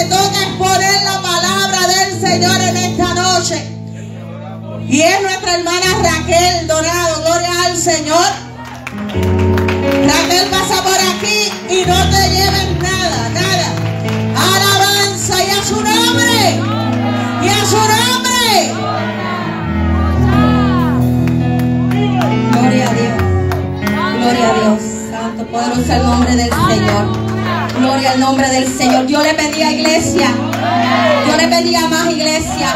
me toca exponer la palabra del Señor en esta noche. Y es nuestra hermana Raquel Dorado. Gloria al Señor. Raquel pasa por aquí y no te lleven nada, nada. Alabanza y a su nombre. Y a su nombre. Gloria a Dios. Gloria a Dios. Santo, poderoso el nombre del Señor. Gloria al nombre del Señor. Dios le pedía iglesia. Dios le pedía más iglesia.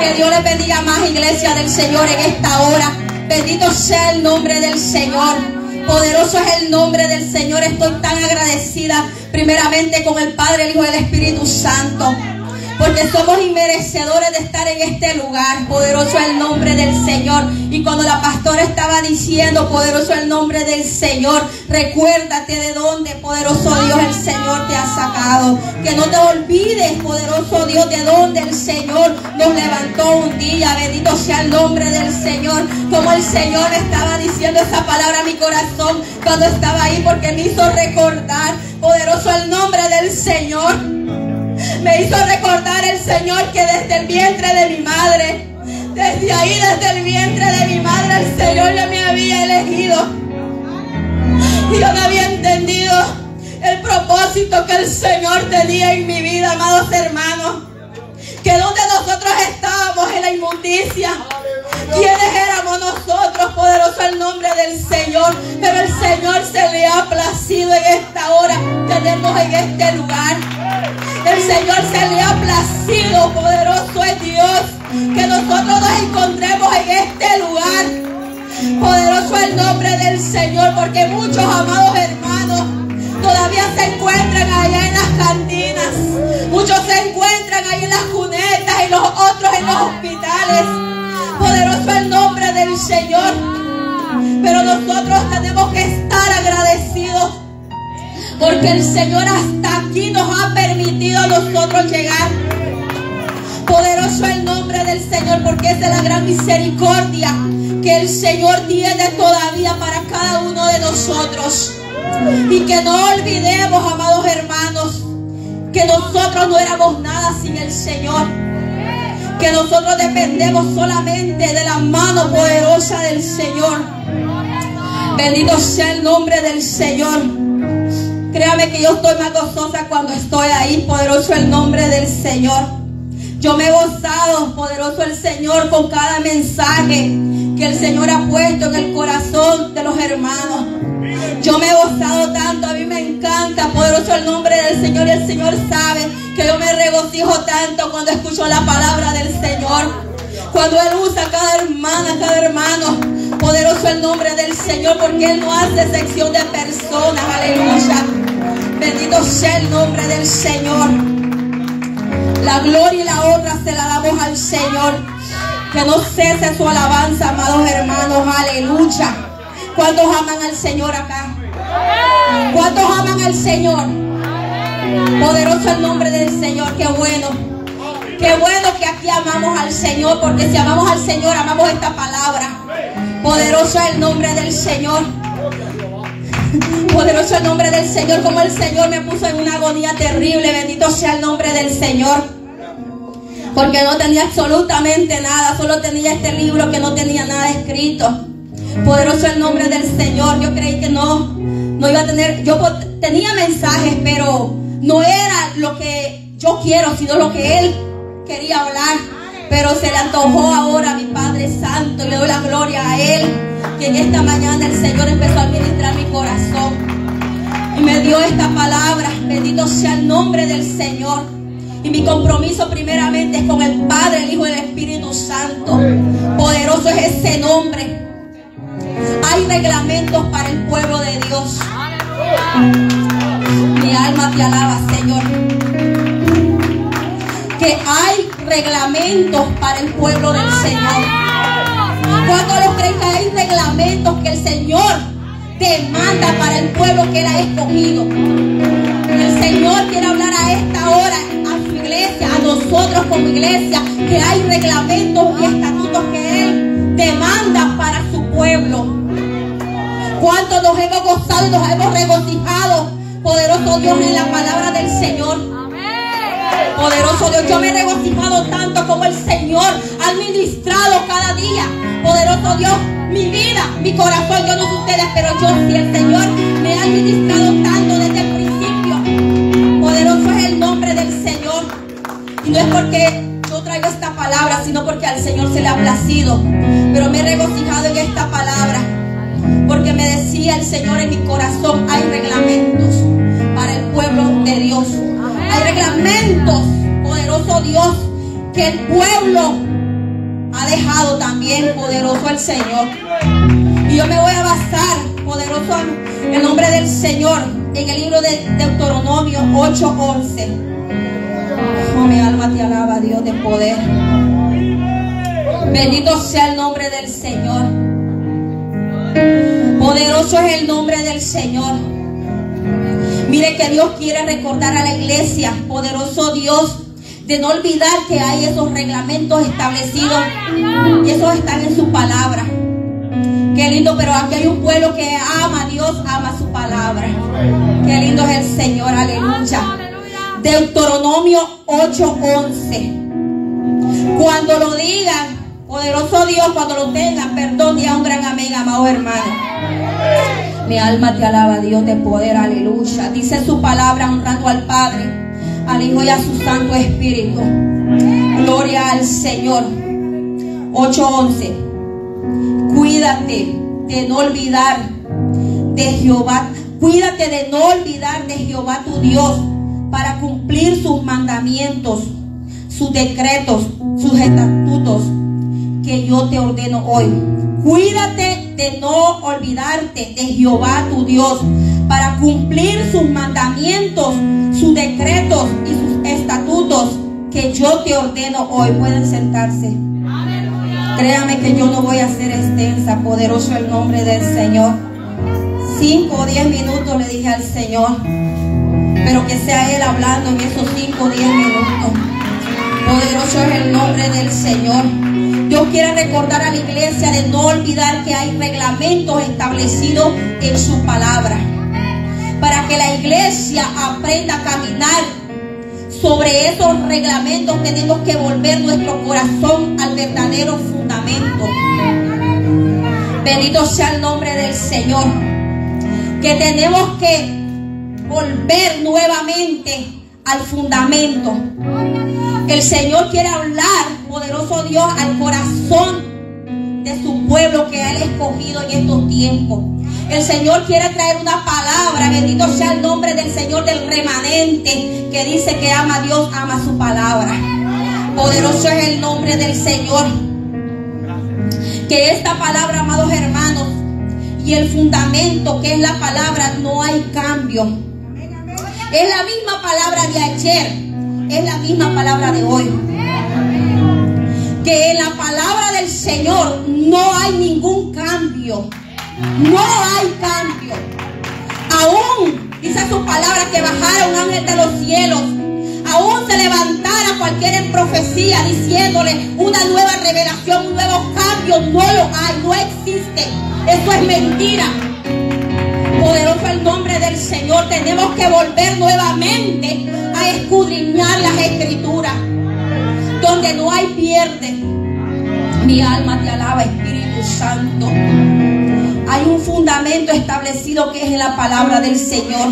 Que Dios le pedía más iglesia del Señor en esta hora. Bendito sea el nombre del Señor. Poderoso es el nombre del Señor. Estoy tan agradecida primeramente con el Padre, el Hijo y el Espíritu Santo porque somos inmerecedores de estar en este lugar. Poderoso el nombre del Señor. Y cuando la pastora estaba diciendo, poderoso el nombre del Señor, recuérdate de dónde, poderoso Dios, el Señor te ha sacado. Que no te olvides, poderoso Dios, de dónde el Señor nos levantó un día. Bendito sea el nombre del Señor. Como el Señor estaba diciendo esa palabra a mi corazón cuando estaba ahí, porque me hizo recordar, poderoso el nombre del Señor me hizo recordar el Señor que desde el vientre de mi madre, desde ahí, desde el vientre de mi madre, el Señor ya me había elegido. Y yo no había entendido el propósito que el Señor tenía en mi vida, amados hermanos. Que donde nosotros estábamos en la inmundicia, ¿Quiénes éramos nosotros? Poderoso el nombre del Señor. Pero el Señor se le ha placido en esta hora tenernos en este lugar. El Señor se le ha placido, poderoso es Dios, que nosotros nos encontremos en este lugar. Poderoso el nombre del Señor, porque muchos amados hermanos todavía se encuentran allá en las cantinas. Muchos se encuentran ahí en las cunetas y los otros en los hospitales. Poderoso el nombre del Señor. Pero nosotros tenemos que estar agradecidos porque el Señor hasta aquí nos ha permitido a nosotros llegar. Poderoso el nombre del Señor porque es de la gran misericordia que el Señor tiene todavía para cada uno de nosotros. Y que no olvidemos, amados hermanos, que nosotros no éramos nada sin el Señor. Que nosotros dependemos solamente de la mano poderosa del Señor. Bendito sea el nombre del Señor. Créame que yo estoy más gozosa cuando estoy ahí. Poderoso el nombre del Señor. Yo me he gozado, poderoso el Señor, con cada mensaje que el Señor ha puesto en el corazón de los hermanos. Yo me he gozado tanto, a mí me encanta, poderoso el nombre del Señor. Y el Señor sabe que yo me regocijo tanto cuando escucho la palabra del Señor. Cuando Él usa a cada hermana, cada hermano. Poderoso el nombre del Señor porque Él no hace sección de personas. Aleluya. Bendito sea el nombre del Señor. La gloria y la honra se la damos al Señor. Que no cese su alabanza, amados hermanos. Aleluya. ¿Cuántos aman al Señor acá? ¿Cuántos aman al Señor? Poderoso el nombre del Señor. Qué bueno. Qué bueno que aquí amamos al Señor. Porque si amamos al Señor, amamos esta palabra. Poderoso el nombre del Señor. Poderoso el nombre del Señor, como el Señor me puso en una agonía terrible. Bendito sea el nombre del Señor. Porque no tenía absolutamente nada, solo tenía este libro que no tenía nada escrito. Poderoso el nombre del Señor. Yo creí que no, no iba a tener, yo tenía mensajes, pero no era lo que yo quiero, sino lo que Él quería hablar. Pero se le antojó ahora a mi Padre Santo y le doy la gloria a Él. Que en esta mañana el Señor empezó a ministrar mi corazón. Y me dio esta palabra. Bendito sea el nombre del Señor. Y mi compromiso primeramente es con el Padre, el Hijo y el Espíritu Santo. Poderoso es ese nombre. Hay reglamentos para el pueblo de Dios. Mi alma te alaba, Señor. Que hay reglamentos para el pueblo del Señor. Cuando los creen hay reglamentos que el Señor demanda para el pueblo que Él ha escogido. El Señor quiere hablar a esta hora a su iglesia, a nosotros como iglesia, que hay reglamentos y estatutos que Él demanda para su pueblo. ¿Cuántos nos hemos gozado y nos hemos regocijado, poderoso Dios, en la palabra del Señor? Poderoso Dios, yo me he regocijado tanto como el Señor ha administrado cada día. Poderoso Dios, mi vida, mi corazón, yo no sé ustedes, pero yo sí, el Señor me ha administrado tanto desde el principio. Poderoso es el nombre del Señor. Y no es porque yo traigo esta palabra, sino porque al Señor se le ha placido. Pero me he regocijado en esta palabra. Porque me decía el Señor en mi corazón, hay reglamentos para el pueblo de Dios. Hay reglamentos, poderoso Dios, que el pueblo ha dejado también, poderoso el Señor. Y yo me voy a basar, poderoso en el nombre del Señor, en el libro de Deuteronomio 8:11. Oh, mi alma te alaba, Dios de poder. Bendito sea el nombre del Señor. Poderoso es el nombre del Señor. Mire que Dios quiere recordar a la iglesia, poderoso Dios, de no olvidar que hay esos reglamentos establecidos y esos están en su palabra. Qué lindo, pero aquí hay un pueblo que ama a Dios, ama su palabra. Qué lindo es el Señor, aleluya. Deuteronomio 8:11. Cuando lo digan, poderoso Dios, cuando lo tengan, perdón, diga un gran amén, amado hermano. Mi alma te alaba, Dios de poder, aleluya. Dice su palabra honrando al Padre, al Hijo y a su Santo Espíritu. Gloria al Señor. 8:11. Cuídate de no olvidar de Jehová. Cuídate de no olvidar de Jehová tu Dios para cumplir sus mandamientos, sus decretos, sus estatutos que yo te ordeno hoy. Cuídate de no olvidarte de Jehová tu Dios para cumplir sus mandamientos, sus decretos y sus estatutos que yo te ordeno hoy. Pueden sentarse. Créame que yo no voy a ser extensa, poderoso el nombre del Señor. Cinco o diez minutos le dije al Señor, pero que sea Él hablando en esos cinco o diez minutos. Poderoso es el nombre del Señor. Dios quiere recordar a la iglesia de no olvidar que hay reglamentos establecidos en su palabra. Para que la iglesia aprenda a caminar sobre esos reglamentos tenemos que volver nuestro corazón al verdadero fundamento. Bendito sea el nombre del Señor. Que tenemos que volver nuevamente al fundamento. El Señor quiere hablar, poderoso Dios, al corazón de su pueblo que ha escogido en estos tiempos. El Señor quiere traer una palabra, bendito sea el nombre del Señor del remanente, que dice que ama a Dios, ama su palabra. Poderoso es el nombre del Señor. Que esta palabra, amados hermanos, y el fundamento que es la palabra, no hay cambio. Es la misma palabra de ayer, es la misma palabra de hoy. Que en la palabra del Señor no hay ningún cambio. No hay cambio. Aún dice su palabra que bajara un ángel de los cielos. Aún se levantara cualquier profecía diciéndole una nueva revelación, un nuevo cambio. No lo hay, no existe. Eso es mentira. Poderoso el nombre del Señor. Tenemos que volver nuevamente a escudriñar las escrituras. Donde no hay pierde. Mi alma te alaba, Espíritu Santo. Hay un fundamento establecido que es la palabra del Señor.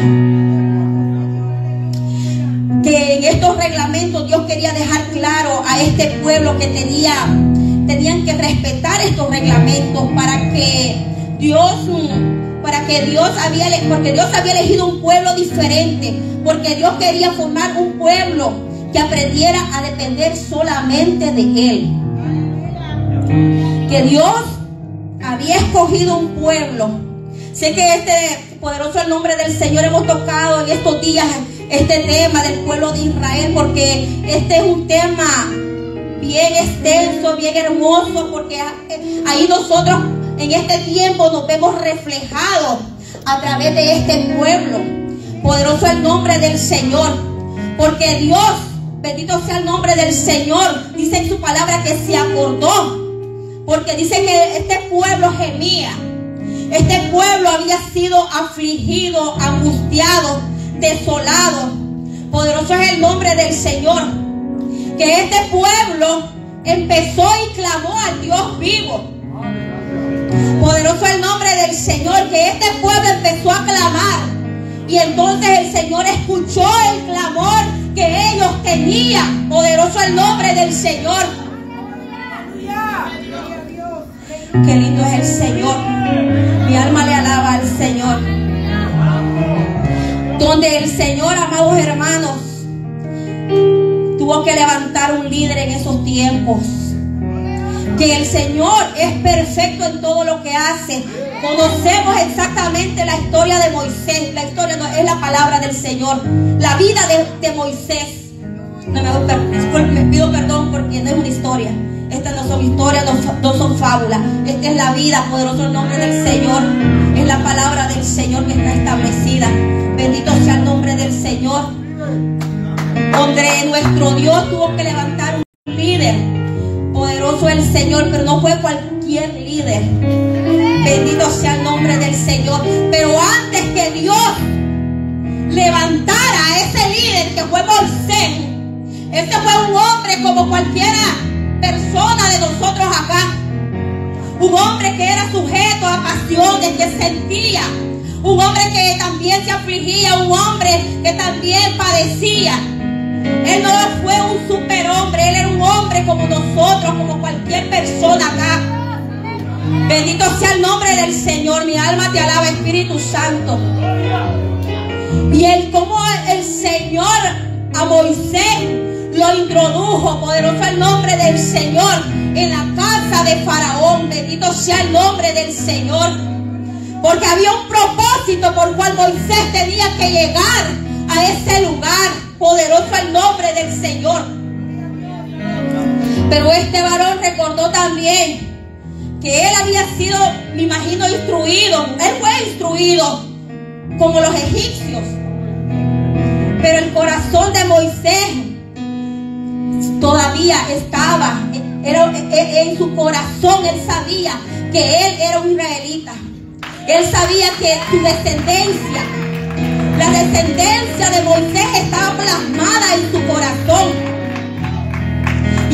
Que en estos reglamentos Dios quería dejar claro a este pueblo que tenía, tenían que respetar estos reglamentos para que Dios, para que Dios había, porque Dios había elegido un pueblo diferente, porque Dios quería formar un pueblo que aprendiera a depender solamente de Él. Que Dios había escogido un pueblo. Sé que este poderoso el nombre del Señor hemos tocado en estos días este tema del pueblo de Israel porque este es un tema bien extenso, bien hermoso porque ahí nosotros en este tiempo nos vemos reflejados a través de este pueblo. Poderoso el nombre del Señor porque Dios, bendito sea el nombre del Señor, dice en su palabra que se acordó porque dice que este pueblo gemía. Este pueblo había sido afligido, angustiado, desolado. Poderoso es el nombre del Señor. que este pueblo empezó y clamó al Dios vivo. Poderoso el nombre del Señor, que este pueblo empezó a clamar. Y entonces el Señor escuchó el clamor que ellos tenían. Poderoso el nombre del Señor. Qué lindo es el Señor. Mi alma le alaba al Señor. Donde el Señor, amados hermanos, tuvo que levantar un líder en esos tiempos. Que el Señor es perfecto en todo lo que hace. Conocemos exactamente la historia de Moisés. La historia no es la palabra del Señor. La vida de, Moisés. No me, pido perdón porque no es una historia. Estas no son historias, no son, fábulas. Esta es la vida, poderoso el nombre del Señor. Es la palabra del Señor que está establecida. Bendito sea el nombre del Señor. Donde nuestro Dios tuvo que levantar un líder. Poderoso el Señor, pero no fue cualquier líder. Bendito sea el nombre del Señor. Pero antes que Dios levantara a ese líder que fue Moisés, este fue un hombre como cualquiera persona de nosotros acá. Un hombre que era sujeto a pasiones, que sentía. Un hombre que también se afligía, un hombre que también padecía. Él no fue un superhombre, él era un hombre como nosotros, como cualquier persona acá. Bendito sea el nombre del Señor, mi alma te alaba, Espíritu Santo. Y él como el Señor a Moisés lo introdujo, poderoso el nombre del Señor, en la casa de Faraón. Bendito sea el nombre del Señor. Porque había un propósito por cual Moisés tenía que llegar a ese lugar. Poderoso el nombre del Señor. Pero este varón recordó también que él había sido, me imagino, instruido. Él fue instruido como los egipcios. Pero el corazón de Moisés todavía estaba era, en su corazón, él sabía que él era un israelita. Él sabía que su descendencia, la descendencia de Moisés estaba plasmada en su corazón.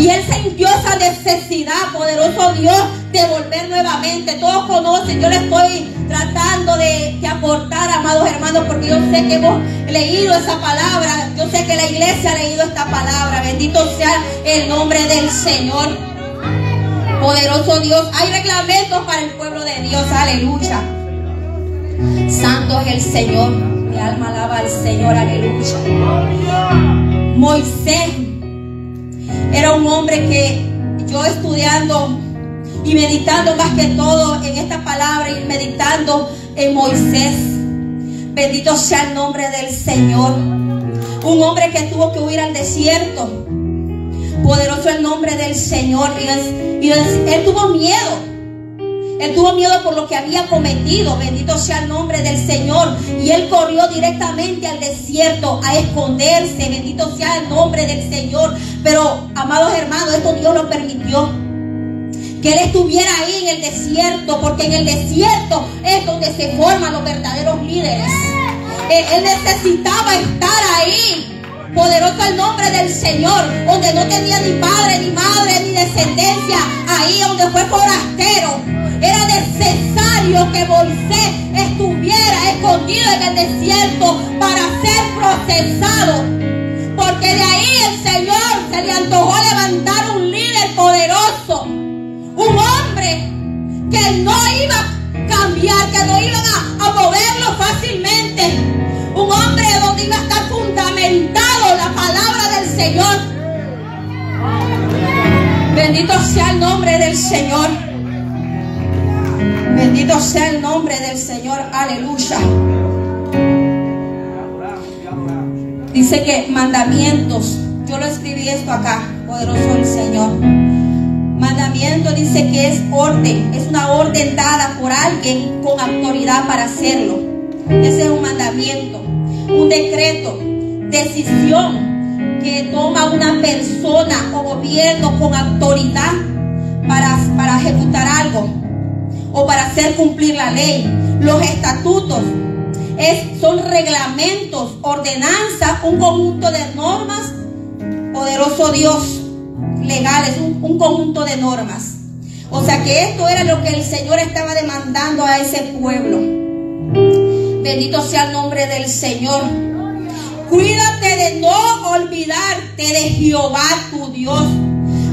Y él sintió esa necesidad, poderoso Dios, de volver nuevamente. Todos conocen, yo le estoy tratando de, aportar, amados hermanos, porque yo sé que hemos leído esa palabra. Yo sé que la iglesia ha leído esta palabra. Bendito sea el nombre del Señor. Poderoso Dios. Hay reglamentos para el pueblo de Dios. Aleluya. Santo es el Señor. Mi alma alaba al Señor. Aleluya. Moisés era un hombre que yo estudiando y meditando más que todo en esta palabra y meditando en Moisés. Bendito sea el nombre del Señor. Un hombre que tuvo que huir al desierto. Poderoso el nombre del Señor. Y, él tuvo miedo. Él tuvo miedo por lo que había cometido. Bendito sea el nombre del Señor. Y él corrió directamente al desierto a esconderse. Bendito sea el nombre del Señor. Pero, amados hermanos, esto Dios lo permitió. Que él estuviera ahí en el desierto. Porque en el desierto es donde se forman los verdaderos líderes. Él, necesitaba estar ahí. Poderoso el nombre del Señor, donde no tenía ni padre, ni madre, ni descendencia, ahí donde fue forastero, era necesario que Moisés estuviera escondido en el desierto para ser procesado. Porque de ahí el Señor se le antojó levantar un líder poderoso. Un hombre que no iba a cambiar, que no iba a, a moverlo fácilmente. Un hombre donde iba a estar fundamentado la palabra del Señor. Bendito sea el nombre del Señor. Bendito sea el nombre del Señor. Aleluya. Dice que mandamientos. Yo lo escribí esto acá. Poderoso el Señor. Mandamiento dice que es orden. Es una orden dada por alguien con autoridad para hacerlo. Ese es un mandamiento. Un decreto. Decisión que toma una persona o gobierno con autoridad para, para ejecutar algo o para hacer cumplir la ley. Los estatutos es, son reglamentos, ordenanzas, un conjunto de normas poderoso Dios, legales, un, un conjunto de normas. O sea que esto era lo que el Señor estaba demandando a ese pueblo. Bendito sea el nombre del Señor. Cuídate de no olvidarte de Jehová tu Dios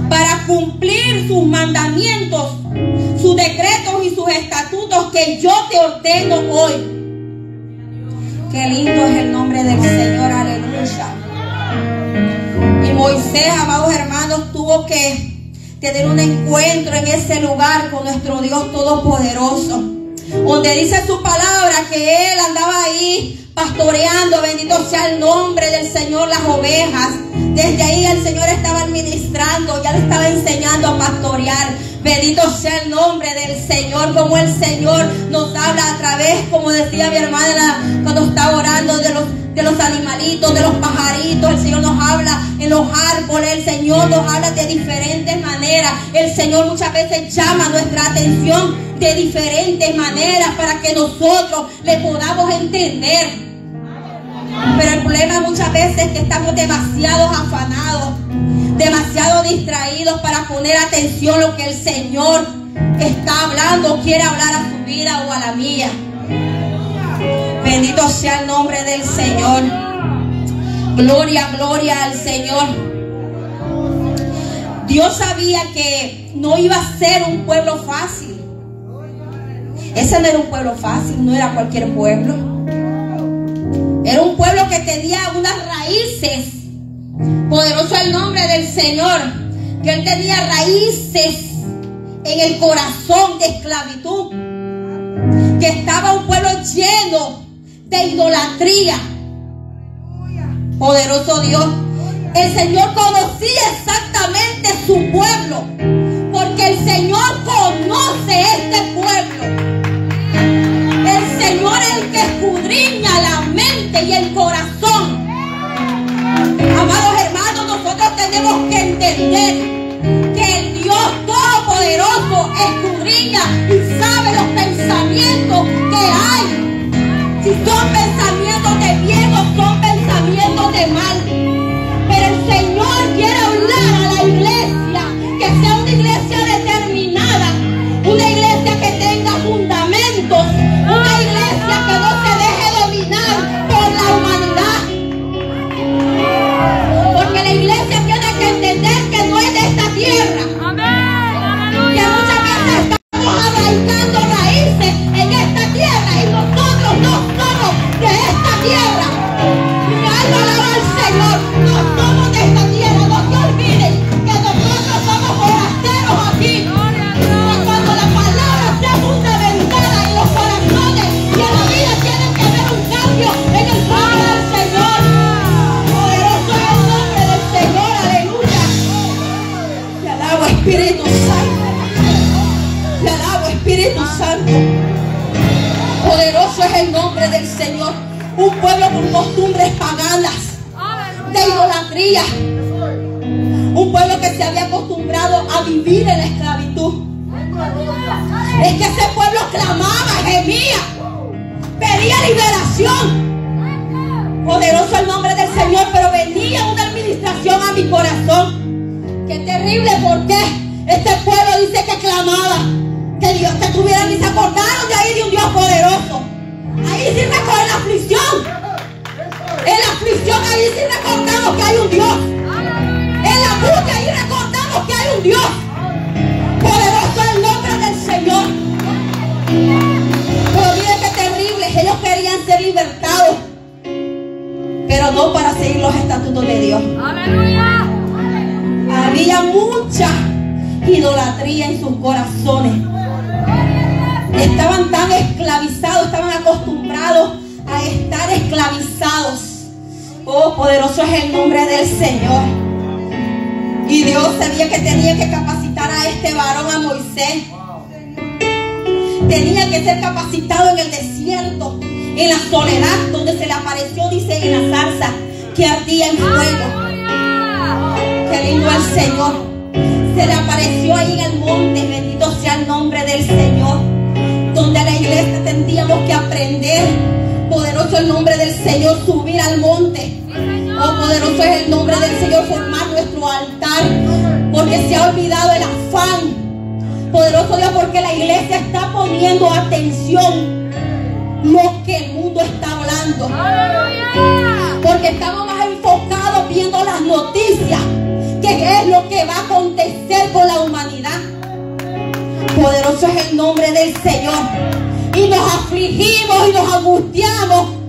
para cumplir sus mandamientos, sus decretos y sus estatutos que yo te ordeno hoy. Qué lindo es el nombre del Señor, aleluya. Y Moisés, amados hermanos, tuvo que tener un encuentro en ese lugar con nuestro Dios Todopoderoso. Donde dice su palabra que él andaba ahí pastoreando, bendito sea el nombre del Señor, las ovejas. Desde ahí el Señor estaba administrando, ya le estaba enseñando a pastorear. Bendito sea el nombre del Señor, como el Señor nos habla a través, como decía mi hermana cuando estaba orando de los, de los animalitos, de los pajaritos. El Señor nos habla en los árboles, el Señor nos habla de diferentes maneras. El Señor muchas veces llama nuestra atención de diferentes maneras para que nosotros le podamos entender. Pero el problema muchas veces es que estamos demasiado afanados, demasiado distraídos para poner atención a lo que el Señor está hablando, quiere hablar a su vida o a la mía. Bendito sea el nombre del Señor. Gloria, gloria al Señor. Dios sabía que no iba a ser un pueblo fácil. Ese no era un pueblo fácil, no era cualquier pueblo. Era un pueblo que tenía unas raíces. Poderoso el nombre del Señor. Que él tenía raíces en el corazón de esclavitud. Que estaba un pueblo lleno de idolatría. Poderoso Dios. El Señor conocía exactamente su pueblo. Porque el Señor conoce este pueblo. Señor es el que escudriña la mente y el corazón. Amados hermanos, nosotros tenemos que entender que el Dios Todopoderoso escudriña y sabe los pensamientos que hay. Si son pensamientos de bien o son pensamientos de mal. Pero el Señor Señor. Un pueblo con costumbres paganas, de idolatría. Un pueblo que se había acostumbrado a vivir en la esclavitud. Es que ese pueblo clamaba, gemía, pedía liberación. Poderoso el nombre del Señor, pero venía una administración a mi corazón. Qué terrible, porque este pueblo dice que clamaba, que Dios que tuvieran y se acordaron de ahí de un Dios poderoso. Ahí sí recogen la aflicción. En la aflicción ahí sí recordamos que hay un Dios. En la angustia ahí recordamos que hay un Dios. Poderoso el nombre del Señor. Pero miren qué terrible. Ellos querían ser libertados. Pero no para seguir los estatutos de Dios. Había mucha idolatría en sus corazones. Estaban tan esclavizados, estaban acostumbrados a estar esclavizados. Oh, poderoso es el nombre del Señor. Y Dios sabía que tenía que capacitar a este varón, a Moisés. Tenía que ser capacitado en el desierto, en la soledad, donde se le apareció, dice en la zarza, que ardía en fuego. Qué lindo el Señor. Se le apareció ahí en el monte, bendito sea el nombre del Señor. Donde la iglesia tendríamos que aprender, poderoso el nombre del Señor, subir al monte. Oh, poderoso es el nombre del Señor formar nuestro altar. Porque se ha olvidado el afán. Poderoso Dios, porque la iglesia está poniendo atención lo que el mundo está hablando. Porque estamos más enfocados viendo las noticias que es lo que va a acontecer con la humanidad. Poderoso es el nombre del Señor. Y nos afligimos y nos angustiamos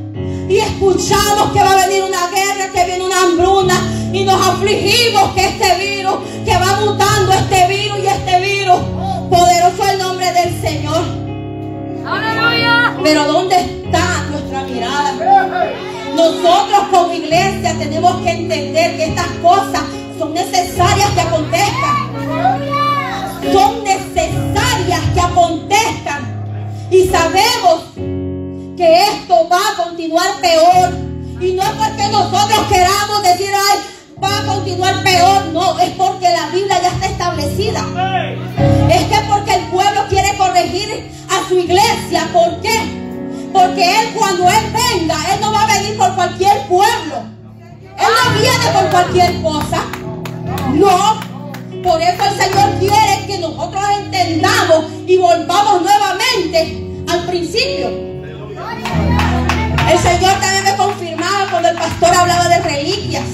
y escuchamos que va a venir una guerra, que viene una hambruna y nos afligimos que este virus, que va mutando este virus y este virus. Poderoso el nombre del Señor. Aleluya. Pero ¿dónde está nuestra mirada? Nosotros como iglesia tenemos que entender que estas cosas son necesarias que acontezcan. Son necesarias que acontezcan. Y sabemos que esto va a continuar peor. Y no es porque nosotros queramos decir, ay, va a continuar peor. No, es porque la Biblia ya está establecida. Es que porque el pueblo quiere corregir a su iglesia. ¿Por qué? Porque Él cuando Él venga, Él no va a venir por cualquier pueblo. Él no viene por cualquier cosa. No. Por eso el Señor quiere que nosotros entendamos y volvamos nuevamente al principio. El Señor también me confirmaba cuando el pastor hablaba de reliquias.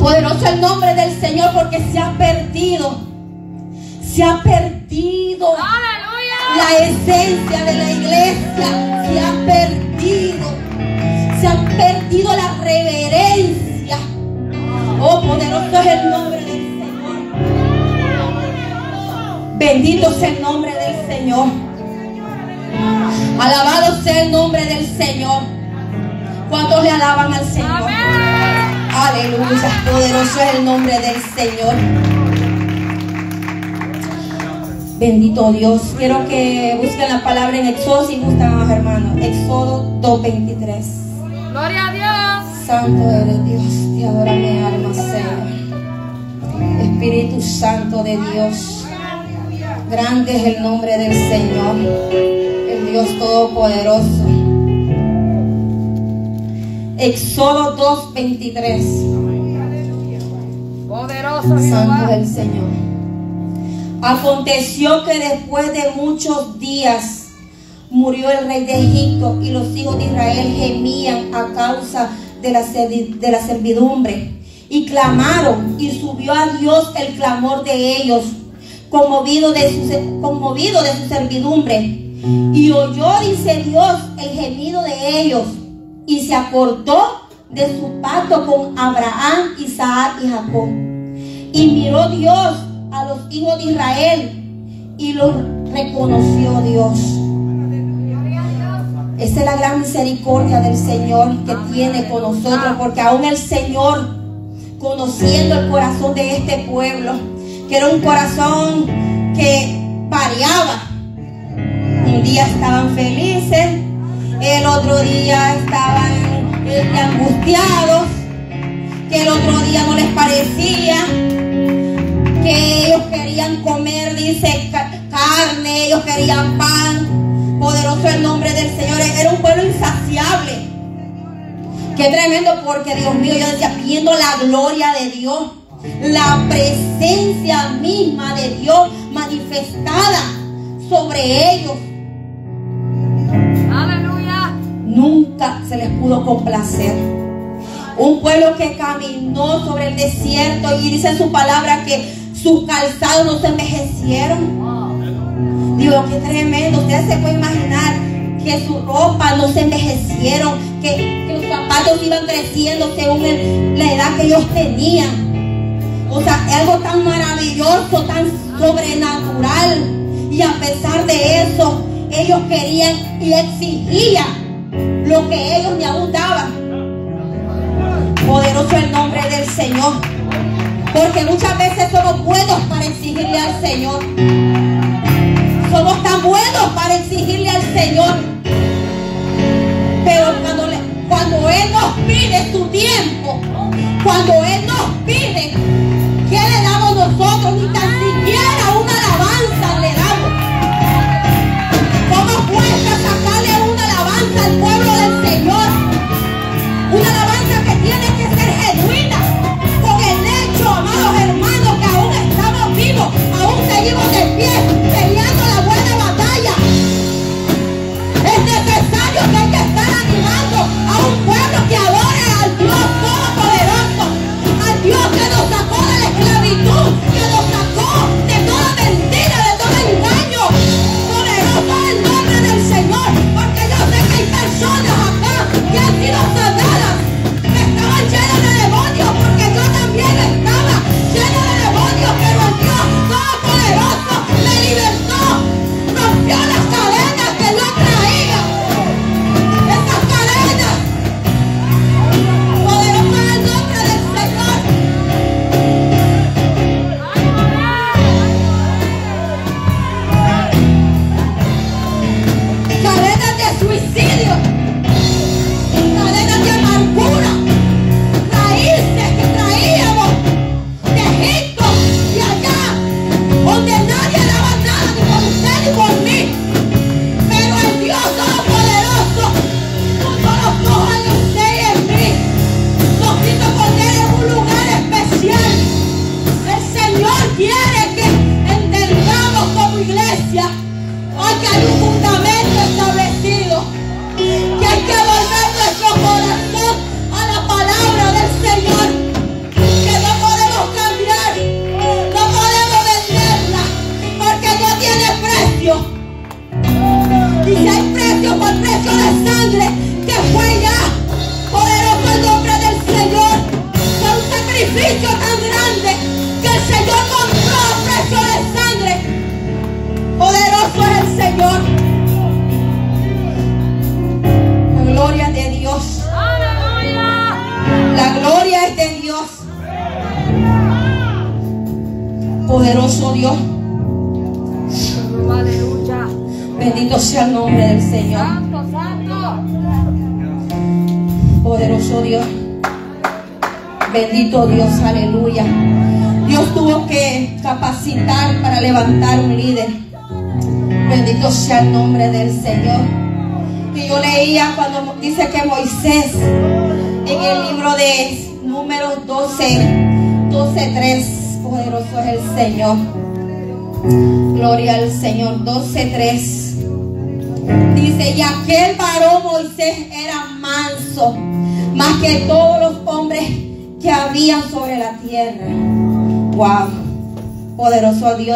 Poderoso el nombre del Señor porque se ha perdido. Se ha perdido la esencia de la iglesia. Se ha perdido. Se ha perdido la reverencia. Oh, poderoso es el nombre Bendito sea el nombre del Señor. Alabado sea el nombre del Señor. ¿Cuántos le alaban al Señor? Aleluya. Poderoso es el nombre del Señor. Bendito Dios. Quiero que busquen la palabra en Éxodo si gustan, hermanos. Éxodo 2.23. Gloria a Dios. Santo eres Dios. Te adora mi alma, Señor. Espíritu Santo de Dios. Grande es el nombre del Señor. Dios Todopoderoso. Éxodo 2.23. Poderoso Santo del Señor. Aconteció que después de muchos días murió el rey de Egipto y los hijos de Israel gemían a causa de la, de la servidumbre y clamaron y subió a Dios el clamor de ellos, conmovido de su, conmovido de su servidumbre y oyó, dice Dios, el gemido de ellos. Y se acordó de su pacto con Abraham, Isaac y Jacob. Y miró Dios a los hijos de Israel y los reconoció Dios. Esa es la gran misericordia del Señor que tiene con nosotros, porque aún el Señor, conociendo el corazón de este pueblo, que era un corazón que variaba, un día estaban felices, el otro día estaban eh, angustiados, que el otro día no les parecía, que ellos querían comer, dice, carne, ellos querían pan. Poderoso el nombre del Señor. Era un pueblo insaciable. Qué tremendo porque Dios mío, yo decía, viendo la gloria de Dios, la presencia misma de Dios manifestada sobre ellos nunca se les pudo complacer. Un pueblo que caminó sobre el desierto y dice su palabra que sus calzados no se envejecieron. Dios, qué tremendo. Ustedes se pueden imaginar que su ropa no se envejecieron, que, los zapatos iban creciendo según la edad que ellos tenían. O sea, algo tan maravilloso, tan sobrenatural. Y a pesar de eso, ellos querían y exigían lo que ellos me aún Poderoso el nombre del Señor. Porque muchas veces somos buenos para exigirle al Señor. Somos tan buenos para exigirle al Señor. Pero cuando, cuando Él nos pide su tiempo, cuando Él nos pide, ¿qué le damos nosotros? Ni tan siquiera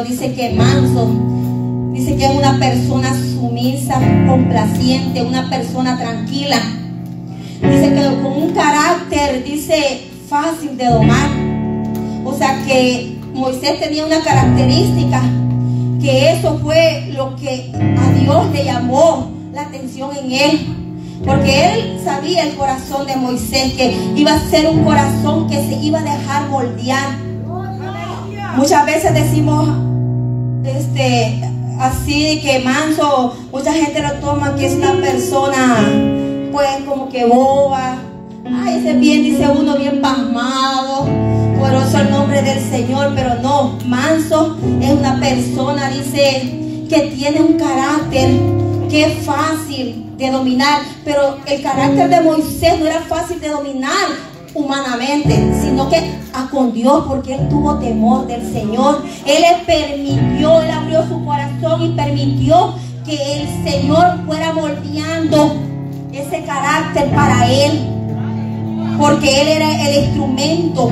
Dice que manso. Dice que es una persona sumisa, complaciente, una persona tranquila. Dice que con un carácter, dice, fácil de domar o sea que Moisés tenía una característica, que eso fue lo que a Dios le llamó la atención en él. Porque él sabía el corazón de Moisés, que iba a ser un corazón que se iba a dejar moldear. Muchas veces decimos, este, así que manso, mucha gente lo toma que es una persona, pues como que boba. Ay, ese bien, dice uno, bien pasmado poderoso el nombre del Señor, pero no, manso es una persona, dice, que tiene un carácter que es fácil de dominar, pero el carácter de Moisés no era fácil de dominar humanamente, sino que a con Dios, porque él tuvo temor del Señor. Él le permitió, él abrió su corazón y permitió que el Señor fuera moldeando ese carácter para él, porque él era el instrumento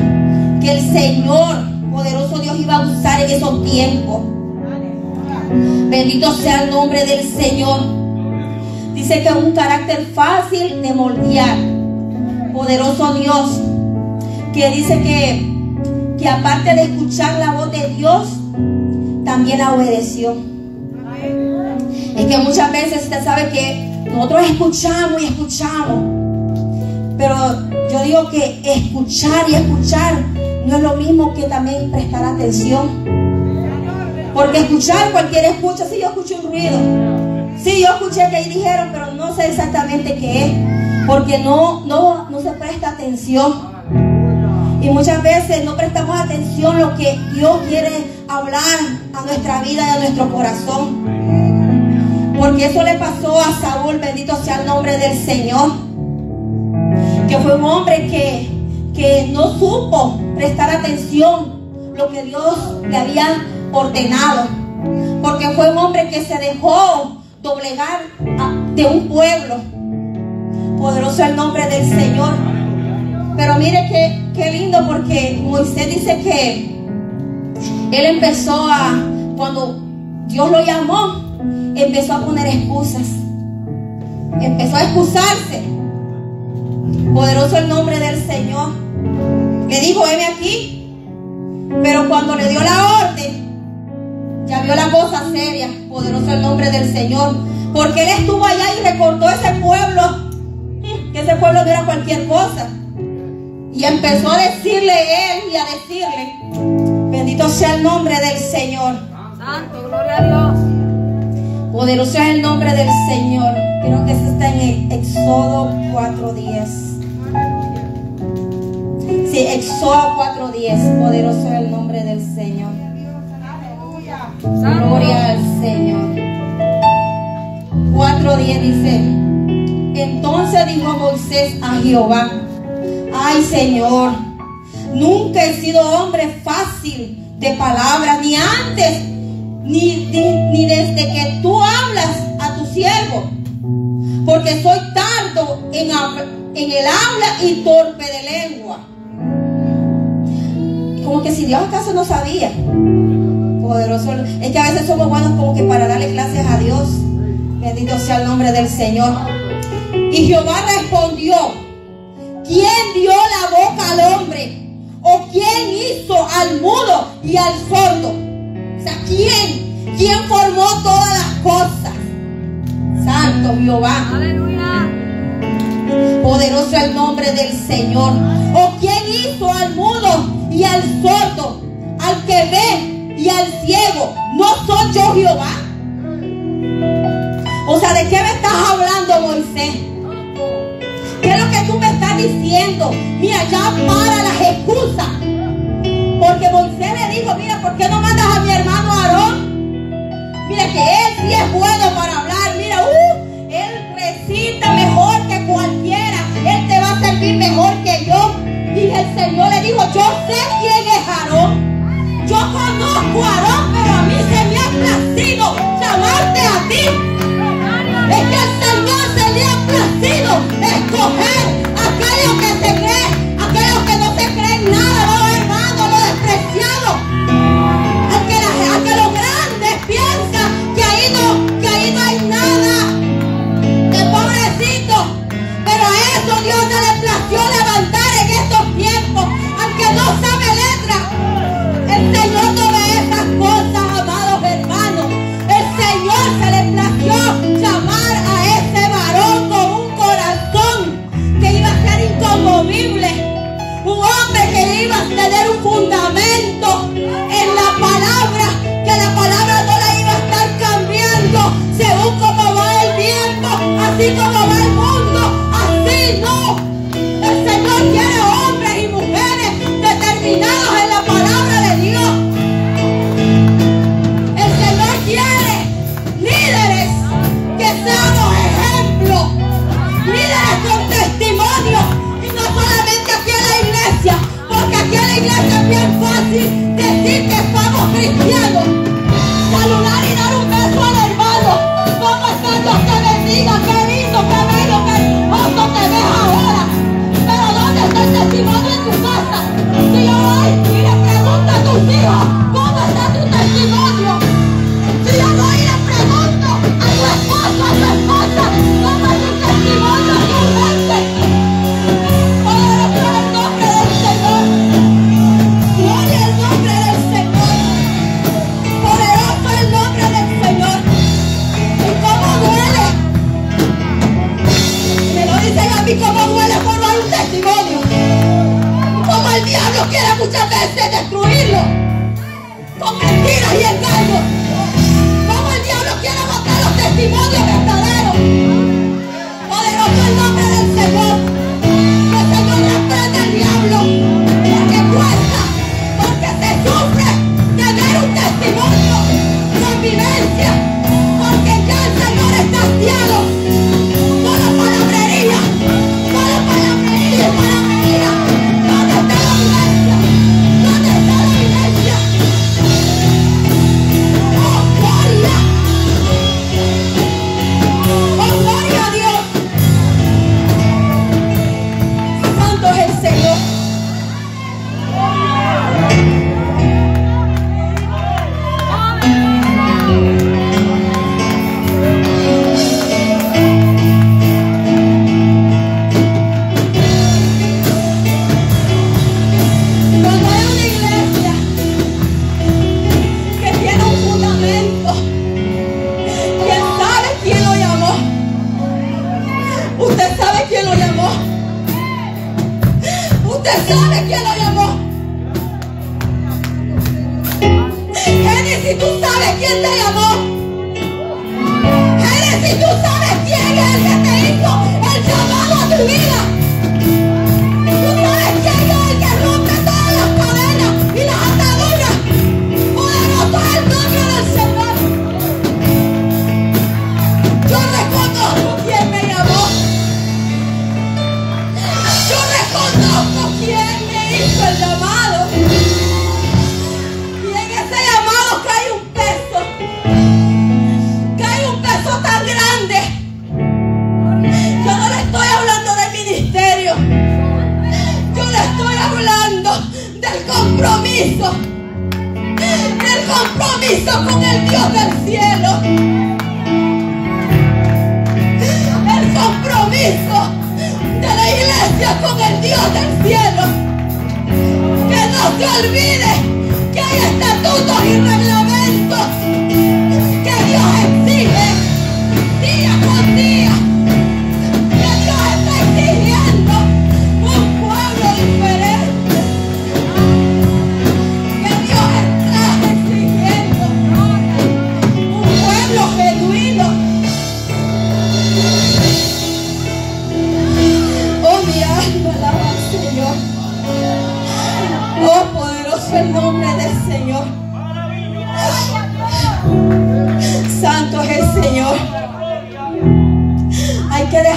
que el Señor, poderoso Dios, iba a usar en esos tiempos. Bendito sea el nombre del Señor. Dice que es un carácter fácil de moldear. Poderoso Dios. Que dice que, que aparte de escuchar la voz de Dios, también la obedeció. Es que muchas veces usted sabe que nosotros escuchamos y escuchamos. Pero yo digo que escuchar y escuchar no es lo mismo que también prestar atención. Porque escuchar, cualquiera escucha, si yo escuché un ruido. Sí, yo escuché que ahí dijeron, pero no sé exactamente qué es. Porque no, no, no se presta atención. Y muchas veces no prestamos atención a lo que Dios quiere hablar a nuestra vida y a nuestro corazón. Porque eso le pasó a Saúl, bendito sea el nombre del Señor. Que fue un hombre que que no supo prestar atención lo que Dios le había ordenado. Porque fue un hombre que se dejó doblegar de un pueblo. Poderoso el nombre del Señor. Pero mire qué, qué lindo porque Moisés dice que él empezó a, cuando Dios lo llamó, empezó a poner excusas. Empezó a excusarse. Poderoso el nombre del Señor. Le dijo, heme aquí. Pero cuando le dio la orden, ya vio la cosa seria. Poderoso el nombre del Señor. Porque él estuvo allá y recordó ese pueblo. Ese pueblo no era cualquier cosa. Y empezó a decirle él y a decirle, bendito sea el nombre del Señor. Santo, gloria a Dios. Poderoso es el nombre del Señor. Quiero que se Éxodo 4.10. Sí, Éxodo 4.10. Poderoso es el nombre del Señor. Gloria al Señor. 4.10 dice. Entonces dijo Moisés a Jehová. Ay Señor, nunca he sido hombre fácil de palabras, ni antes, ni, ni desde que tú hablas a tu siervo porque soy tardo en, en el habla y torpe de lengua. Como que si Dios acaso no sabía. Poderoso. Es que a veces somos buenos como que para darle gracias a Dios. Bendito sea el nombre del Señor. Y Jehová respondió, ¿quién dio la boca al hombre? ¿O quién hizo al mudo y al sordo? O sea, ¿quién? ¿Quién formó todas las cosas? Santo Jehová. Aleluya. Poderoso el nombre del Señor. ¿O quién hizo al mudo y al sordo, al que ve y al ciego? ¿No soy yo Jehová? O sea, ¿de qué me estás hablando, Moisés? ¿Qué es lo que tú me estás diciendo? Mira, ya para las excusas. Porque Moisés le dijo, mira, ¿por qué no mandas a mi hermano Aarón? Mira que él sí es bueno para hablar. Mira, uh, él recita mejor que cualquiera. Él te va a servir mejor que yo. Y el Señor le dijo, yo sé quién es Aarón. Yo conozco a Aarón, pero a mí se me ha placido llamarte a ti. Que el Señor se le ha placido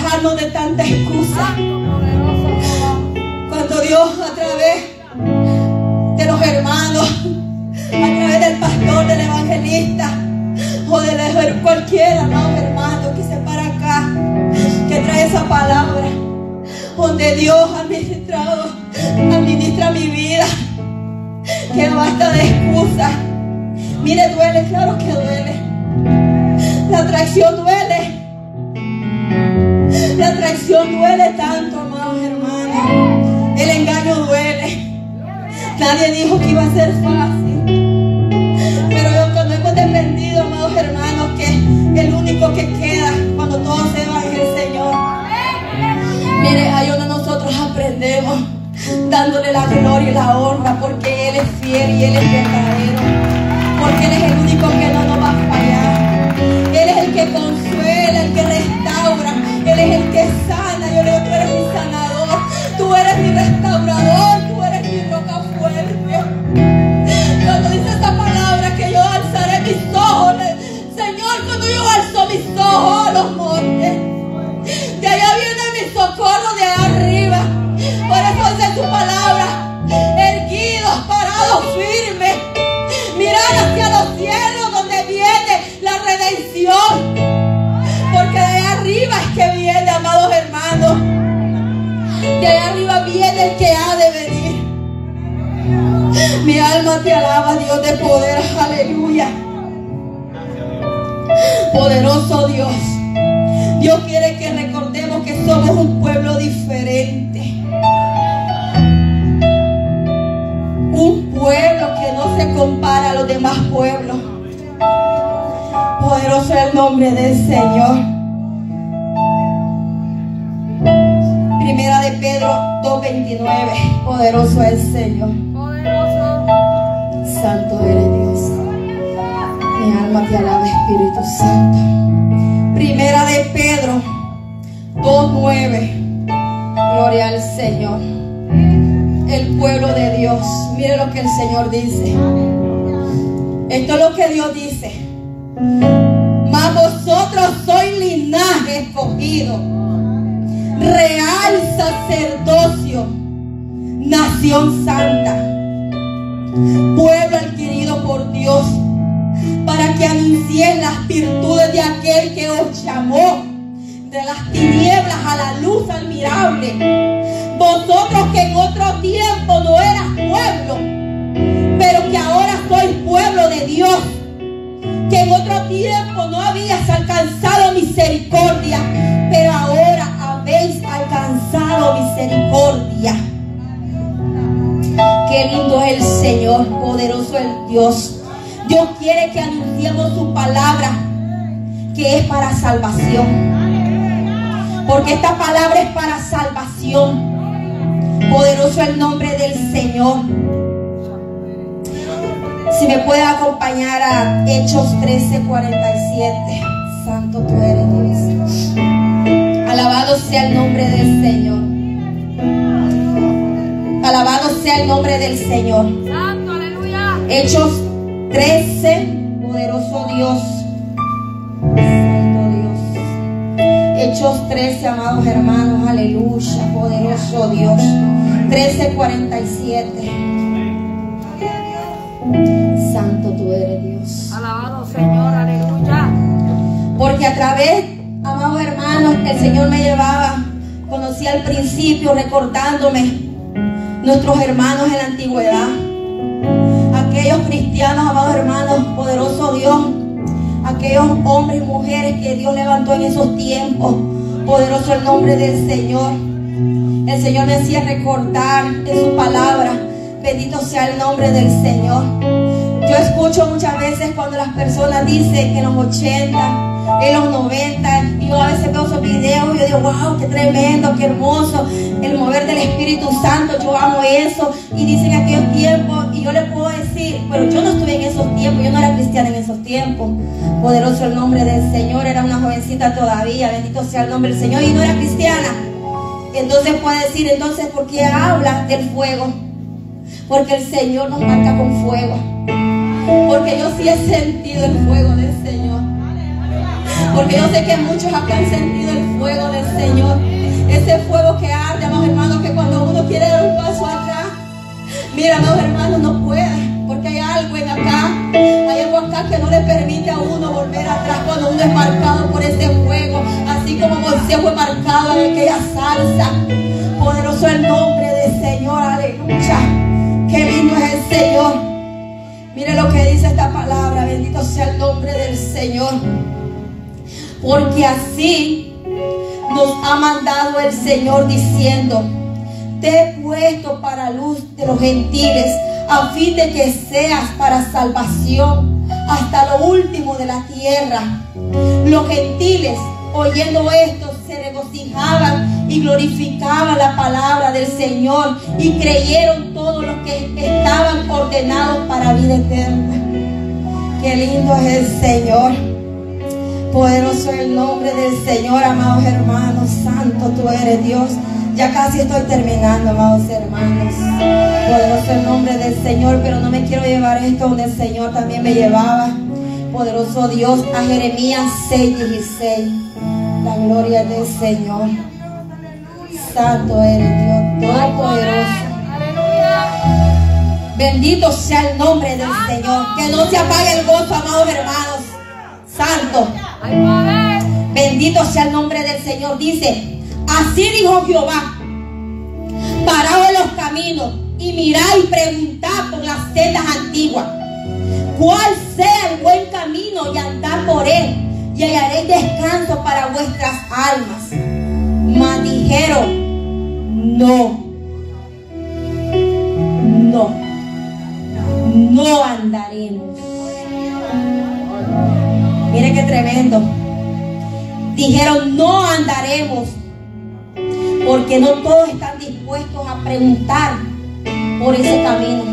dejarnos de tanta excusa. Cuando Dios a través de los hermanos, a través del pastor, del evangelista o de cualquiera, amado hermano que se para acá, que trae esa palabra, donde Dios ha ministrado, administra mi vida, que basta de excusas. Mire, duele, claro que duele. La atracción duele. La atracción duele tanto, amados hermanos. El engaño duele. Nadie dijo que iba a ser fácil. Pero cuando hemos dependido, amados hermanos, que el único que queda cuando todo se va es el Señor. Mire, ahí donde nosotros aprendemos dándole la gloria y la honra porque Él es fiel y Él es verdadero. Porque Él es el único que no nos va a fallar. Él es el que consuela, el que restaura. Él es el que sana. Yo le digo, tú eres mi sanador. Tú eres mi restaurador. Tú eres mi roca fuerte. Cuando dice esta palabra que yo alzaré mis ojos. Señor, cuando yo alzo mis ojos los montes. De allá viene mi socorro de arriba. Por eso dice su palabra. Erguidos, parados, firmes. Mirar hacia los cielos donde viene la redención. Viene el que ha de venir. Mi alma te alaba, Dios de poder. Aleluya. Poderoso Dios. Dios quiere que recordemos que somos un pueblo diferente. Un pueblo que no se compara a los demás pueblos. Poderoso es el nombre del Señor. Primera de Pedro 2.29. Poderoso es el Señor. Santo eres Dios. Mi alma te alaba, Espíritu Santo. Primera de Pedro 2.9. Gloria al Señor. El pueblo de Dios. Mire lo que el Señor dice. Esto es lo que Dios dice. Mas vosotros sois linaje escogido, real sacerdocio, nación santa, pueblo adquirido por Dios, para que anunciéis las virtudes de aquel que os llamó de las tinieblas a la luz admirable. Vosotros que en otro tiempo no eras pueblo, pero que ahora sois pueblo de Dios que en otro tiempo no habías alcanzado misericordia, pero ahora alcanzado misericordia. Qué lindo es el Señor, poderoso el Dios. Dios quiere que anunciemos su palabra, que es para salvación. Porque esta palabra es para salvación. Poderoso el nombre del Señor. Si me puede acompañar a Hechos 13, 47. Santo tú eres Dios. Alabado sea el nombre del Señor. Alabado sea el nombre del Señor. Santo, aleluya. Hechos 13, poderoso Dios. Santo Dios. Hechos 13, amados hermanos, aleluya, poderoso Dios. 13, 47. Santo tú eres Dios. Alabado Señor, aleluya. Porque a través, amados hermanos, el Señor me llevaba, conocí al principio recordándome nuestros hermanos en la antigüedad. Aquellos cristianos, amados hermanos, poderoso Dios. Aquellos hombres y mujeres que Dios levantó en esos tiempos. Poderoso el nombre del Señor. El Señor me hacía recordar en su palabra. Bendito sea el nombre del Señor. Yo escucho muchas veces cuando las personas dicen que en los 80, en los 90, y yo a veces veo esos videos y yo digo, wow, qué tremendo, qué hermoso, el mover del Espíritu Santo, yo amo eso. Y dicen aquellos tiempos, y yo le puedo decir, pero yo no estuve en esos tiempos, yo no era cristiana en esos tiempos. Poderoso el nombre del Señor, era una jovencita todavía, bendito sea el nombre del Señor, y no era cristiana. Entonces puede decir, entonces, ¿por qué habla del fuego? Porque el Señor nos marca con fuego. Porque yo sí he sentido el fuego del Señor. Porque yo sé que muchos acá han sentido el fuego del Señor. Ese fuego que arde, amados hermanos, que cuando uno quiere dar un paso atrás, mira, amados hermanos, no puede. Porque hay algo en acá, hay algo acá que no le permite a uno volver atrás cuando uno es marcado por ese fuego. Así como Moisés fue marcado en aquella salsa. Poderoso el nombre del Señor, aleluya. Qué lindo es el Señor. Mire lo que dice esta palabra, bendito sea el nombre del Señor. Porque así nos ha mandado el Señor diciendo, te he puesto para luz de los gentiles, a fin de que seas para salvación hasta lo último de la tierra. Los gentiles, oyendo esto, se regocijaban y glorificaban la palabra del Señor y creyeron todos los que estaban ordenados para vida eterna. Qué lindo es el Señor. Poderoso el nombre del Señor, amados hermanos. Santo tú eres Dios. Ya casi estoy terminando, amados hermanos. Poderoso el nombre del Señor, pero no me quiero llevar esto donde el Señor también me llevaba. Poderoso Dios, a Jeremías 6, 16. La gloria del Señor. Santo eres Dios, todopoderoso. Bendito sea el nombre del Señor. Que no se apague el gozo, amados hermanos. Santo. Bendito sea el nombre del Señor. Dice, así dijo Jehová. Parado en los caminos y mirad y preguntad por las sendas antiguas. Cuál sea el buen camino y andad por él. Y hallaréis descanso para vuestras almas. Mas dijeron, no. No. No andaremos. Mire qué tremendo. Dijeron, no andaremos. Porque no todos están dispuestos a preguntar por ese camino.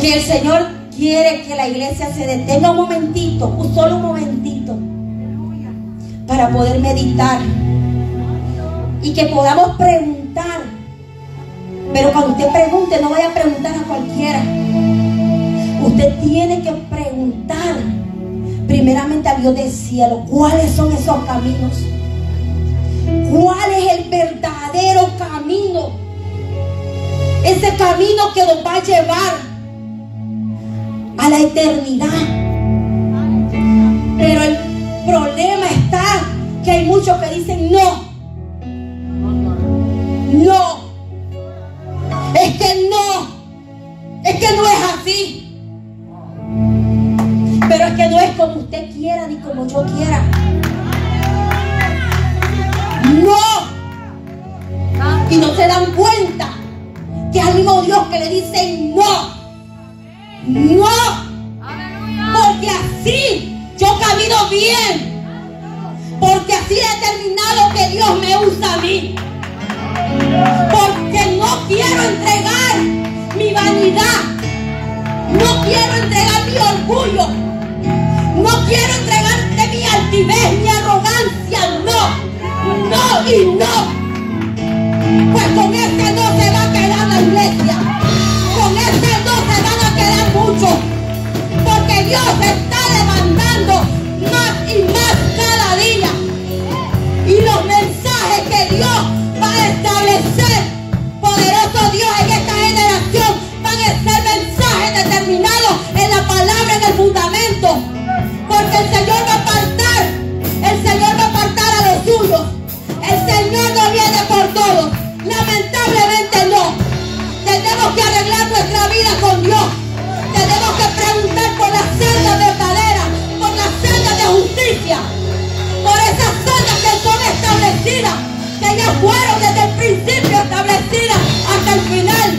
Que el Señor quiere que la iglesia se detenga un momentito, un solo momentito, para poder meditar. Y que podamos preguntar. Pero cuando usted pregunte, no vaya a preguntar a cualquiera. Usted tiene que preguntar primeramente a Dios del cielo cuáles son esos caminos. ¿Cuál es el verdadero camino? Ese camino que nos va a llevar a la eternidad. Pero el problema está que hay muchos que dicen no. No. Es que no. Es que no es así. Pero es que no es como usted quiera ni como yo quiera. No. Y no se dan cuenta que al mismo Dios que le dice no. No. Porque así yo camino bien. Porque así he determinado que Dios me usa a mí. Porque no quiero entregar mi vanidad. No quiero entregar mi orgullo. No quiero entregarte mi altivez, mi arrogancia. No. No y no. Pues con este no se va a quedar la iglesia. Con este no se van a quedar muchos. Porque Dios está levantando más y más cada día. Y los mensajes que Dios va a establecer, poderoso Dios en esta generación, van a ser mensajes determinados en la palabra, en el fundamento. El Señor va a apartar, el Señor va a apartar a los suyos. El Señor no viene por todos. Lamentablemente no. Tenemos que arreglar nuestra vida con Dios. Tenemos que preguntar por las sendas verdaderas, por las sendas de justicia, por esas sendas que son establecidas, que ya fueron desde el principio establecidas hasta el final.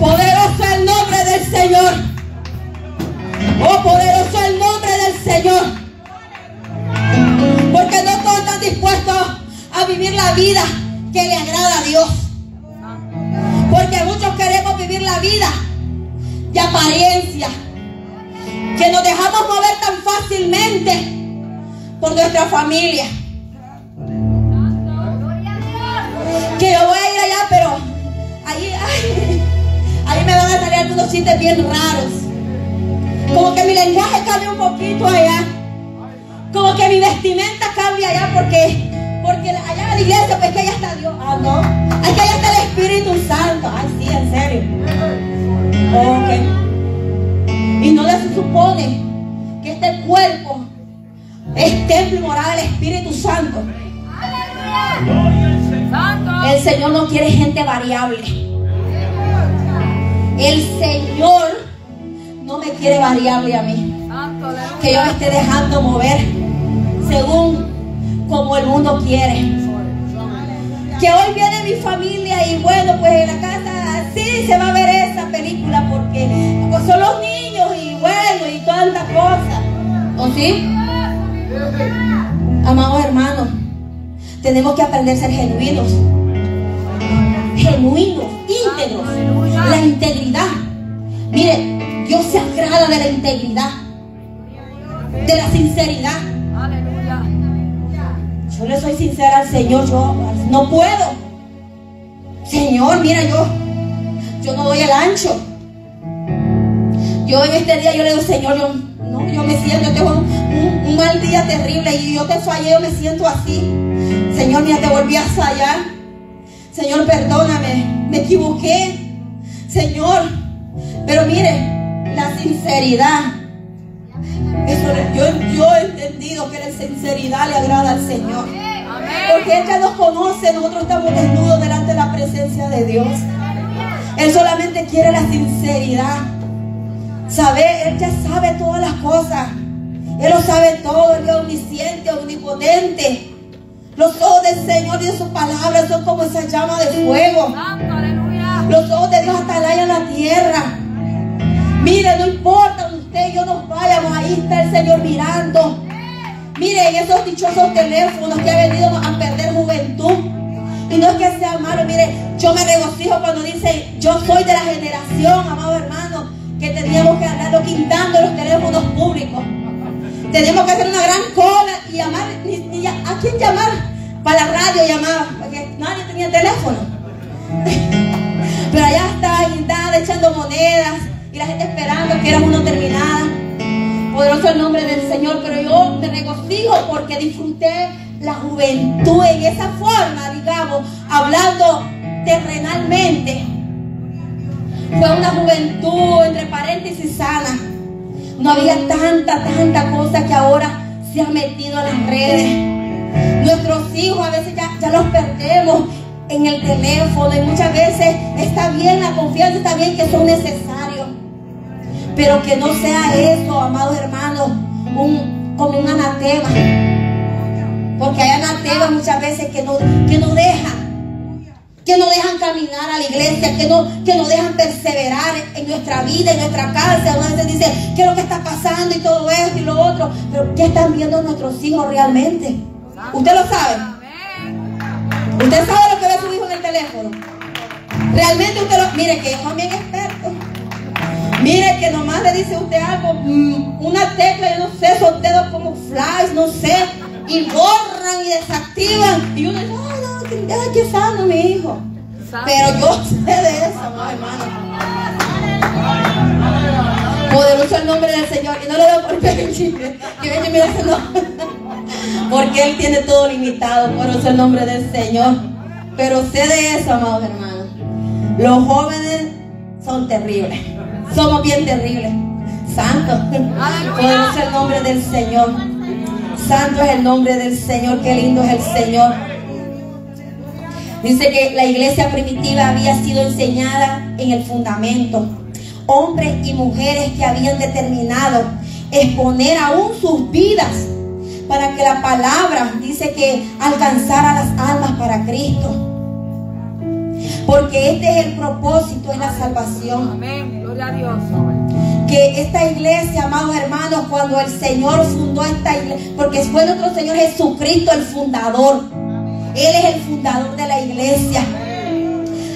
Poderoso el nombre del Señor. Vivir la vida que le agrada a Dios. Porque muchos queremos vivir la vida de apariencia. Que nos dejamos mover tan fácilmente por nuestra familia. Que yo voy a ir allá, pero ahí, ay, ahí me van a salir algunos chistes bien raros. Como que mi lenguaje cambia un poquito allá. Como que mi vestimenta cambia allá porque, porque allá en la iglesia, pues que allá está Dios. Ah, no. Es que allá está el Espíritu Santo. Ay, sí, en serio. Ok. Y no les supone que este cuerpo es templo y morada del Espíritu Santo. El Señor no quiere gente variable. El Señor no me quiere variable a mí. Que yo me esté dejando mover según como el mundo quiere. Que hoy viene mi familia y bueno, pues en la casa sí se va a ver esa película porque son los niños y bueno y tantas cosas. ¿O sí? Amados hermanos, tenemos que aprender a ser genuinos. Genuinos, íntegros. La integridad. Mire, Dios se agrada de la integridad, de la sinceridad. Yo le soy sincera al Señor, yo no puedo. Señor, mira, yo, yo no doy el ancho. Yo en este día yo le digo, Señor, yo, no, yo me siento, yo tengo un mal día terrible y yo te fallé, yo me siento así. Señor, mira, te volví a fallar. Señor, perdóname, me equivoqué. Señor, pero mire, la sinceridad. Eso, le- yo, yo he entendido que la sinceridad le agrada al Señor. Porque Él ya nos conoce, nosotros estamos desnudos delante de la presencia de Dios. Él solamente quiere la sinceridad. Saber, Él ya sabe todas las cosas. Él lo sabe todo, Él es omnisciente, omnipotente. Los ojos del Señor y de sus palabras son como esa llama de fuego. Los ojos de Dios atalayan la tierra. Mire, no importa donde usted y yo nos vayamos, ahí está el Señor mirando. Miren esos dichosos teléfonos que ha venido a perder juventud. Y no es que sea malo, mire, yo me regocijo cuando dice, yo soy de la generación, amado hermano, que teníamos que andarlo quitando los teléfonos públicos. Tenemos que hacer una gran cola y llamar, ¿a quién llamar? Para la radio llamaba, porque nadie tenía teléfono. Pero allá estaba guindada, echando monedas y la gente esperando que era uno terminada. Poderoso el nombre del Señor, pero yo me regocijo porque disfruté la juventud en esa forma, digamos, hablando terrenalmente. Fue una juventud, entre paréntesis, sana. No había tanta, tanta cosa que ahora se ha metido en las redes. Nuestros hijos a veces ya los perdemos en el teléfono y muchas veces está bien la confianza, está bien que son necesarios. Pero que no sea eso, amados hermanos, como un anatema. Porque hay anatemas muchas veces que no, que no dejan, que no dejan caminar a la iglesia, que no, que no dejan perseverar en nuestra vida, en nuestra casa. A veces dice, ¿qué es lo que está pasando? Y todo esto y lo otro. Pero ¿qué están viendo nuestros hijos realmente? ¿Usted lo sabe? ¿Usted sabe lo que ve su hijo en el teléfono? Realmente usted lo... Mire que ellos son bien expertos. Mire que nomás le dice usted algo, mm, una tecla, yo no sé, esos dedos como flash, no sé, y borran y desactivan. Y uno dice, ay, no, que, ay, qué sano mi hijo. Pero yo sé de eso, no, hermano. Poderoso el nombre del Señor. Y no le doy por Benji. Que Benji mira que no. Porque Él tiene todo limitado. Poderoso el nombre del Señor. Pero sé de eso, amados hermanos. Los jóvenes son terribles. Somos bien terribles. Santo. Poderoso el nombre del Señor. Santo es el nombre del Señor. Qué lindo es el Señor. Dice que la iglesia primitiva había sido enseñada en el fundamento. Hombres y mujeres que habían determinado exponer aún sus vidas para que la palabra, dice que alcanzara las almas para Cristo. Porque este es el propósito, es la salvación Amén. Que esta iglesia, amados hermanos, cuando el Señor fundó esta iglesia, porque fue nuestro Señor Jesucristo el fundador. Él es el fundador de la iglesia.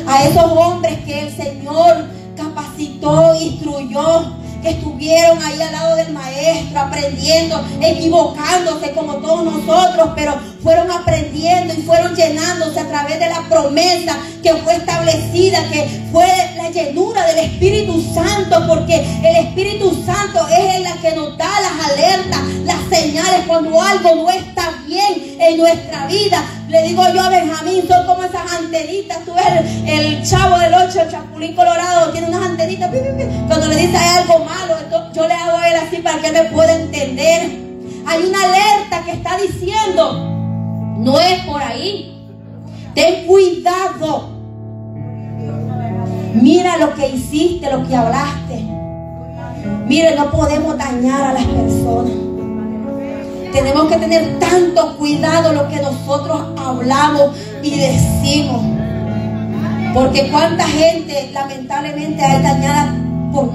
A esos hombres que el Señor capacitó, instruyó, estuvieron ahí al lado del maestro, aprendiendo, equivocándose como todos nosotros, pero fueron aprendiendo y fueron llenándose a través de la promesa que fue establecida, que fue la llenura del Espíritu Santo, porque el Espíritu Santo es el que nos da las alertas, las señales cuando algo no está bien en nuestra vida. Le digo yo a Benjamín, son como esas antenitas. Tú ves el, chavo del 8, el chapulín colorado, tiene unas antenitas. Cuando le dice algo malo, yo le hago a él así para que me pueda entender. Hay una alerta que está diciendo, no es por ahí. Ten cuidado. Mira lo que hiciste, lo que hablaste. Mire, no podemos dañar a las personas. Tenemos que tener tanto cuidado lo que nosotros hablamos y decimos. Porque cuánta gente lamentablemente hay dañada por,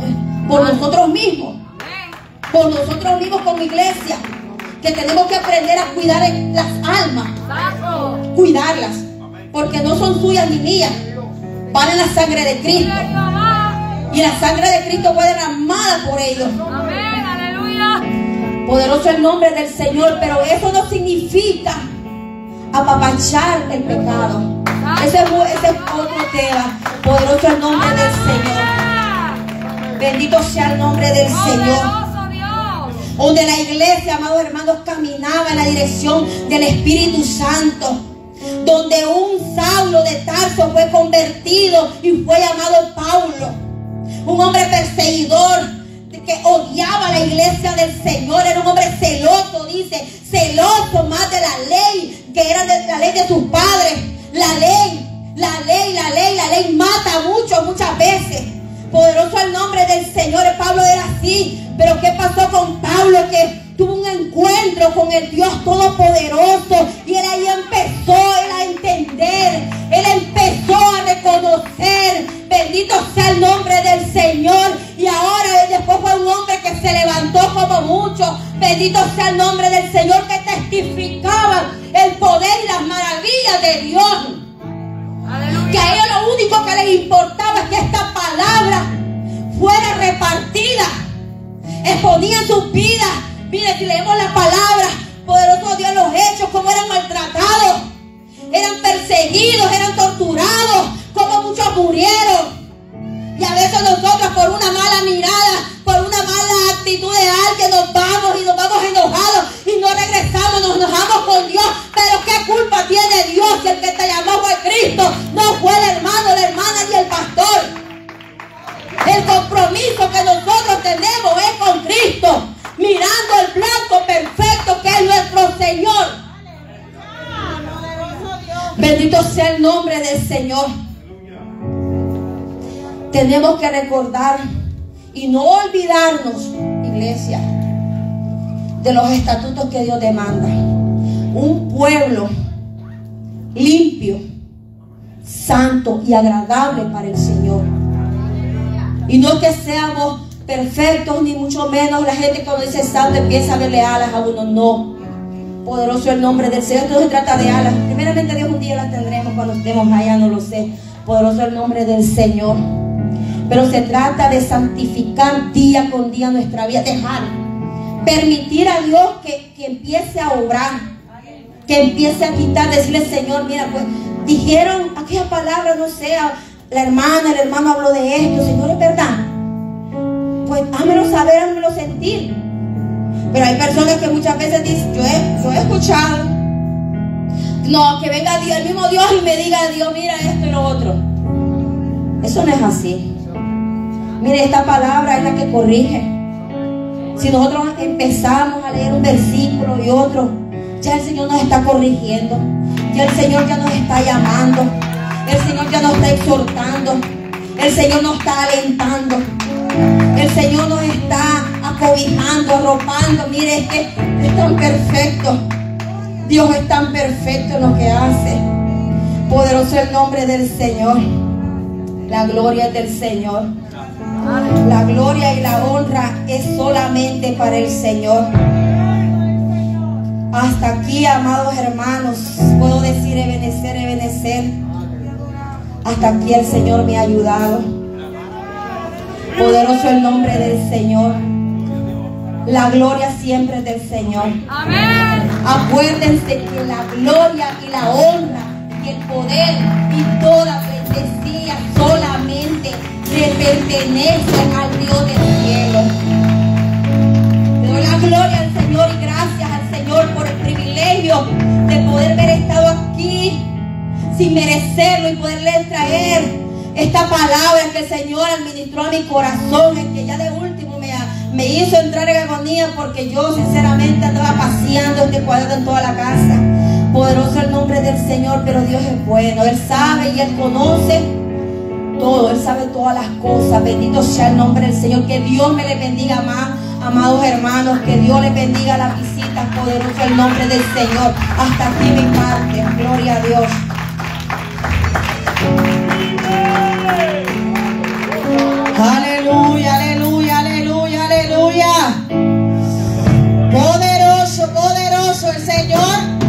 por nosotros mismos. Por nosotros mismos como iglesia. Que tenemos que aprender a cuidar las almas. Cuidarlas. Porque no son suyas ni mías. Valen la sangre de Cristo. Y la sangre de Cristo fue derramada por ellos. Amén. Poderoso el nombre del Señor, pero eso no significa apapachar el pecado. Ese es, ese es otro tema. Poderoso el nombre del Señor. Bendito sea el nombre del Señor. Donde la iglesia, amados hermanos, caminaba en la dirección del Espíritu Santo. Donde un Saulo de Tarso fue convertido y fue llamado Paulo. Un hombre perseguidor que odiaba la iglesia del Señor. Era un hombre celoso, dice, celoso más de la ley, que era de la ley de sus padres. La ley, la ley, la ley, la ley mata mucho, muchas veces. Poderoso el nombre del Señor. Pablo era así. Pero ¿qué pasó con Pablo? Que tuvo un encuentro con el Dios Todopoderoso. Y él ahí empezó él a entender. Él empezó a reconocer. Bendito sea el nombre del Señor. Y ahora él después fue un hombre que se levantó como mucho. Bendito sea el nombre del Señor que testificaba el poder y las maravillas de Dios que a ellos lo único que les importaba es que esta palabra fuera repartida. Exponían sus vidas. Mire, si leemos la palabra, poderoso Dios, los hechos, cómo eran maltratados, eran perseguidos, eran torturados, como muchos murieron. Y a veces nosotros por una mala mirada, por una mala actitud de alguien nos vamos y nos vamos enojados y no regresamos, nos enojamos con Dios. Pero ¿qué culpa tiene Dios si el que te llamó fue Cristo? No fue el hermano, la hermana ni el pastor. El compromiso que nosotros tenemos es con Cristo, mirando el blanco perfecto que es nuestro Señor. Bendito sea el nombre del Señor. Tenemos que recordar y no olvidarnos, iglesia, de los estatutos que Dios demanda. Un pueblo limpio, santo y agradable para el Señor. Y no que seamos perfectos, ni mucho menos la gente cuando dice santo empieza a verle alas a uno. No. Poderoso el nombre del Señor. Esto no se trata de alas. Primeramente Dios un día las tendremos cuando estemos allá, no lo sé. Poderoso el nombre del Señor. Pero se trata de santificar día con día nuestra vida. Dejar. Permitir a Dios que, que empiece a obrar. Que empiece a quitar. Decirle, Señor, mira, pues dijeron aquella palabra, no sé, la hermana, el hermano habló de esto. Señor, es verdad. Pues hámelo saber, hámelo sentir. Pero hay personas que muchas veces dicen, yo he, yo he escuchado. No, que venga Dios, el mismo Dios y me diga, Dios, mira esto y lo otro. Eso no es así. Mire, esta palabra es la que corrige. Si nosotros empezamos a leer un versículo y otro, ya el Señor nos está corrigiendo. Ya el Señor ya nos está llamando. El Señor ya nos está exhortando. El Señor nos está alentando. El Señor nos está acobijando, arropando. Mire, es que es tan perfecto. Dios es tan perfecto en lo que hace. Poderoso el nombre del Señor. La gloria es del Señor. La gloria y la honra es solamente para el Señor. Hasta aquí, amados hermanos, puedo decir ebenecer, ebenecer. Hasta aquí el Señor me ha ayudado. Poderoso el nombre del Señor. La gloria siempre es del Señor. Amén. Acuérdense que la gloria y la honra y el poder y toda bendecía solamente le pertenecen al Dios del cielo. Le doy la gloria al Señor y gracias al Señor por el privilegio de poder haber estado aquí sin merecerlo y poderle traer esta palabra que el Señor administró a mi corazón, en que ya de último me, me hizo entrar en agonía porque yo sinceramente andaba paseando este cuadro en toda la casa. Poderoso el nombre del Señor, pero Dios es bueno. Él sabe y Él conoce todo. Él sabe todas las cosas. Bendito sea el nombre del Señor. Que Dios me le bendiga más, amados hermanos. Que Dios le bendiga las visitas. Poderoso el nombre del Señor. Hasta aquí mi parte. Gloria a Dios. Poderoso el Señor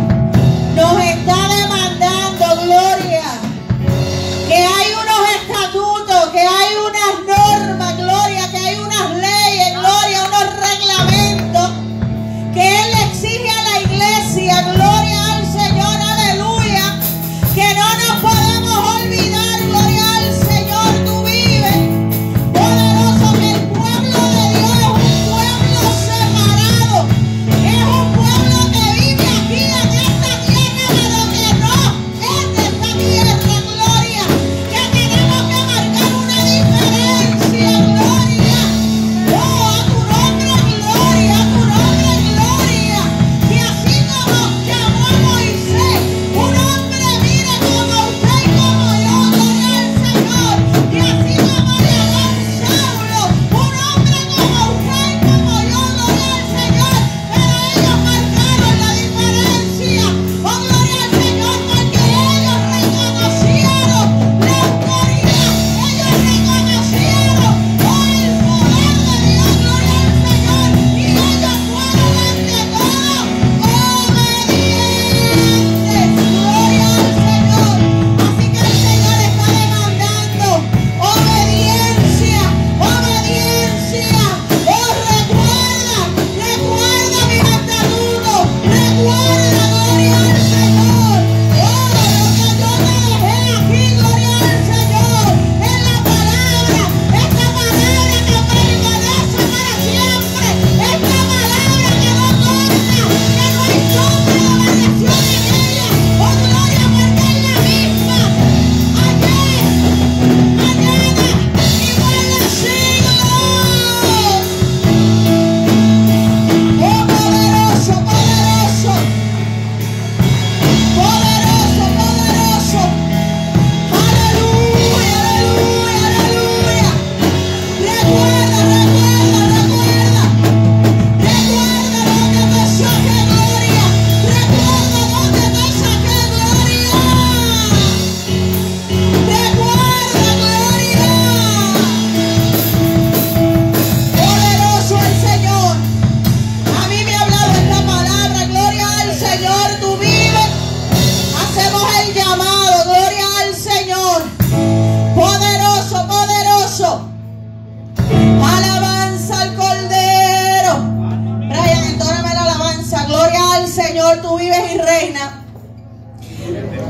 Tú vives y reinas.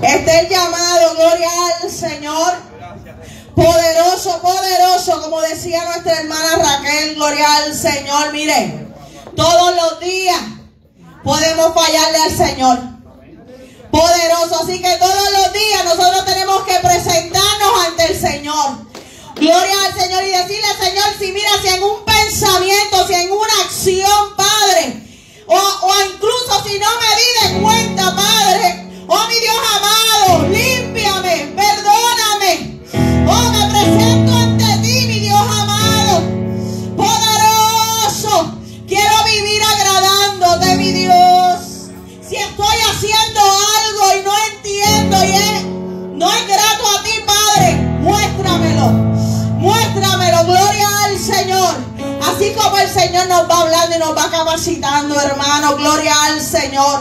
Este es llamado. Gloria al Señor. Poderoso, poderoso, como decía nuestra hermana Raquel, gloria al Señor. Mire, todos los días podemos fallarle al Señor. Poderoso, así que todos los días nosotros tenemos que presentarnos ante el Señor. Gloria al Señor y decirle, Señor, si mira, si en un pensamiento, si en una acción, Padre, o, o incluso si no me di de cuenta, Padre, oh mi Dios amado, límpiame, perdóname. Oh, me presento ante ti, mi Dios amado. Poderoso. Quiero vivir agradándote, mi Dios. Si estoy haciendo algo y no entiendo y es, no es grato a ti, Padre, muéstramelo. Muéstramelo. Gloria al Señor. Así como el Señor nos va hablando y nos va capacitando, hermano. Gloria al Señor.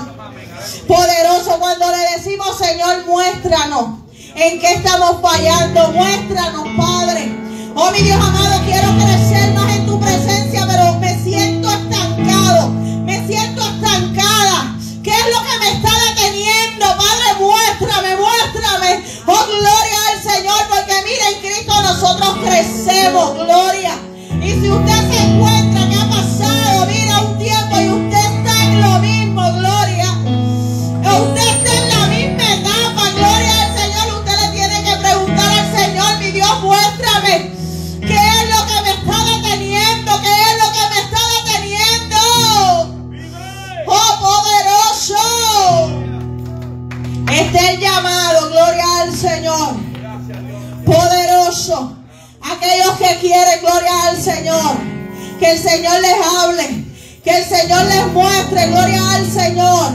Poderoso cuando le decimos, Señor, muéstranos en qué estamos fallando. Muéstranos, Padre. Oh, mi Dios amado, quiero crecer más en tu presencia, pero me siento estancado. Me siento estancada. ¿Qué es lo que me está deteniendo? Padre, muéstrame, muéstrame. Oh, gloria al Señor, porque mira, en Cristo nosotros crecemos. Gloria. Y si usted se encuentra que ha pasado, mira, un tiempo y usted está en lo mismo, gloria. Usted está en la misma etapa, gloria al Señor. Usted le tiene que preguntar al Señor, mi Dios, muéstrame. ¿Qué es lo que me está deteniendo? ¿Qué es lo que me está deteniendo? ¡Oh, poderoso! Este es el llamado, gloria al Señor. Poderoso aquellos que quieren gloria al Señor. Que el Señor les hable. Que el Señor les muestre gloria al Señor.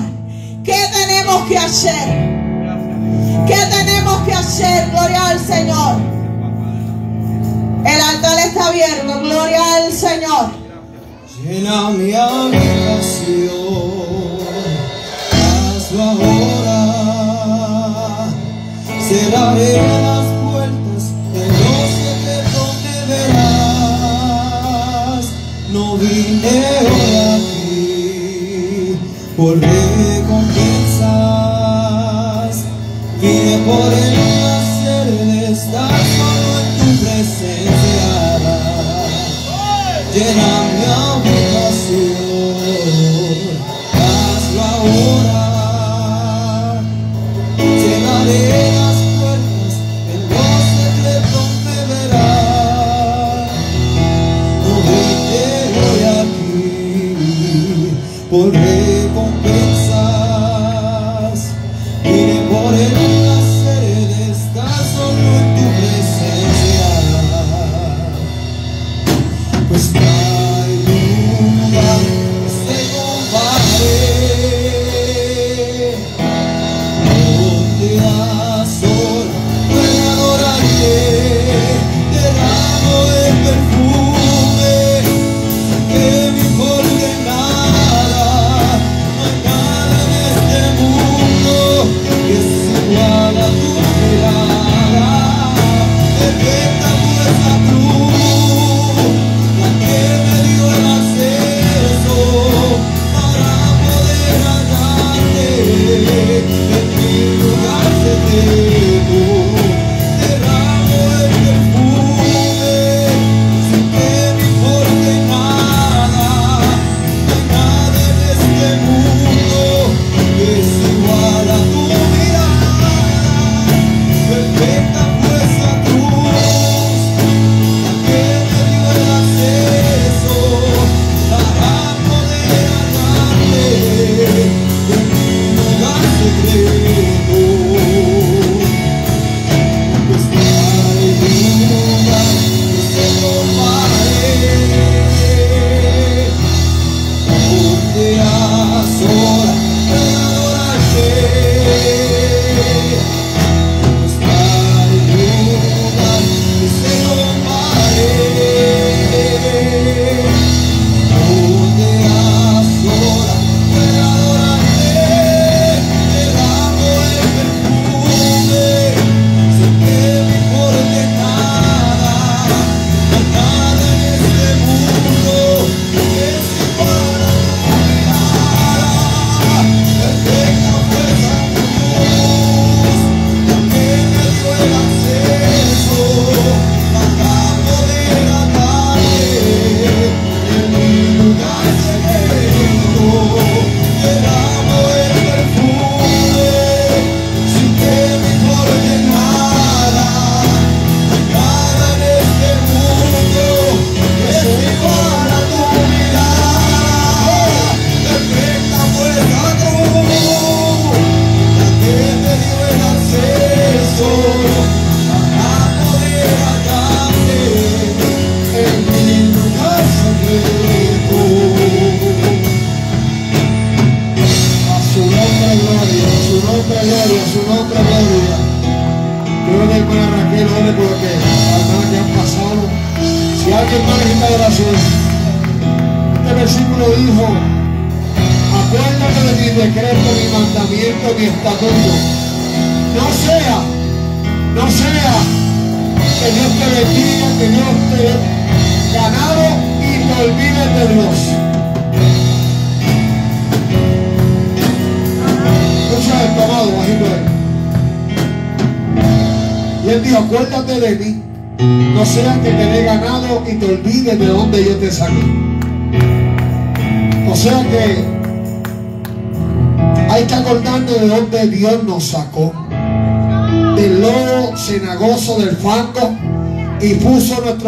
¿Qué tenemos que hacer? ¿Qué tenemos que hacer? Gloria al Señor. El altar está abierto. Gloria al Señor. Llena mi habitación. Hazlo ahora. Será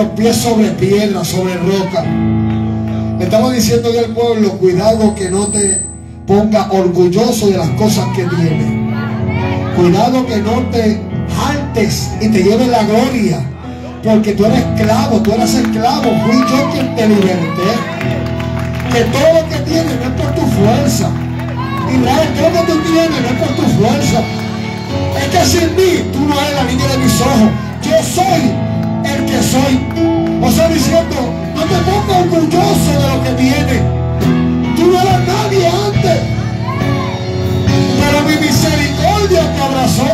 pies sobre piedra, sobre roca. Estamos diciendo al pueblo, cuidado que no te ponga orgulloso de las cosas que tienes. Cuidado que no te jaltes y te lleves la gloria. Porque tú eres esclavo, tú eras esclavo. Fui yo quien te liberté. Que todo lo que tienes no es por tu fuerza. Israel, todo lo que tú tienes no es por tu fuerza. Es que sin mí tú no eres la niña de mis ojos. Yo soy el que soy. O sea, diciendo, no te pongas orgulloso de lo que viene. Tú no eras nadie antes. Pero mi misericordia te abrazó.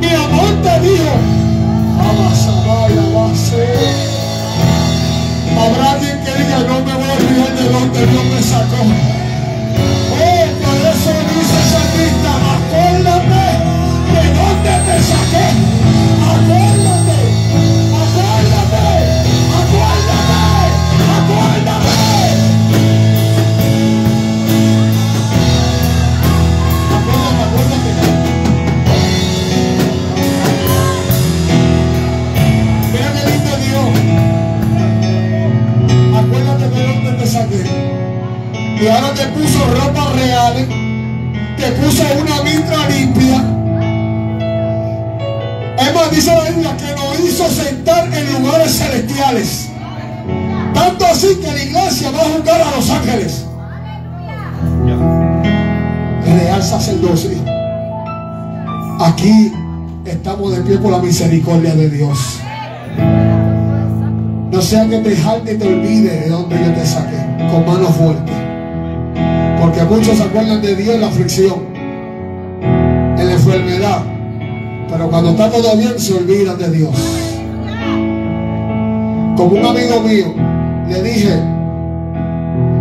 Mi amor te dijo, Abasabaya, abase. Habrá alguien que diga, no me voy a olvidar de donde Dios me sacó. Oh, por eso dice el salmista, acuérdate de dónde te saqué. Acuérdate, Y ahora te puso ropas reales, te puso una mitra limpia. Es más, dice la Biblia que nos hizo sentar en lugares celestiales. Tanto así que la iglesia va a juzgar a los ángeles. Real sacerdocio. Aquí estamos de pie por la misericordia de Dios. No sea que te jalte y te olvide de donde yo te saqué, con mano fuerte. Porque muchos se acuerdan de Dios en la aflicción, en la enfermedad. Pero cuando está todo bien se olvidan de Dios. Como un amigo mío, le dije,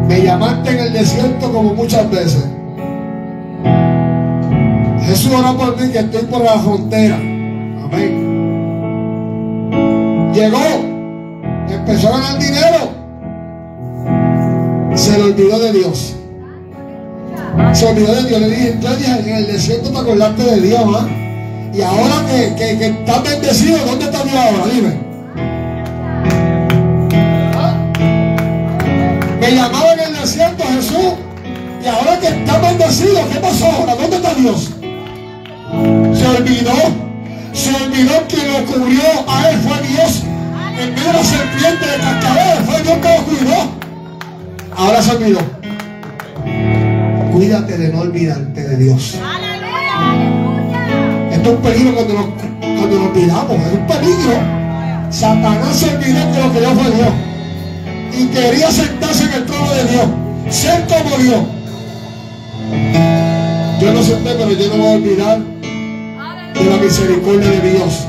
me llamaste en el desierto como muchas veces. Jesús ora por mí que estoy por la frontera. Amén. Llegó, empezó a ganar dinero. Se le olvidó de Dios. Se olvidó de Dios. Le dije, entonces en el desierto te acordaste de Dios, ¿ah? Y ahora que, que, que estás bendecido, ¿dónde está Dios ahora? Dime. ¿Ah? Me llamaba en el desierto Jesús. Y ahora que está bendecido, ¿qué pasó ahora? ¿Dónde está Dios? Se olvidó. Se olvidó que lo cubrió a él fue Dios. En medio de la serpiente de cascabel fue Dios que lo cuidó. Ahora se olvidó. Cuídate de no olvidarte de Dios. Esto es un peligro cuando nos, cuando nos olvidamos. Es un peligro. Satanás se olvidó que lo que Dios fue Dios. Y quería sentarse en el trono de Dios. Ser como Dios. Yo no senté, pero yo no me voy a olvidar de la misericordia de Dios.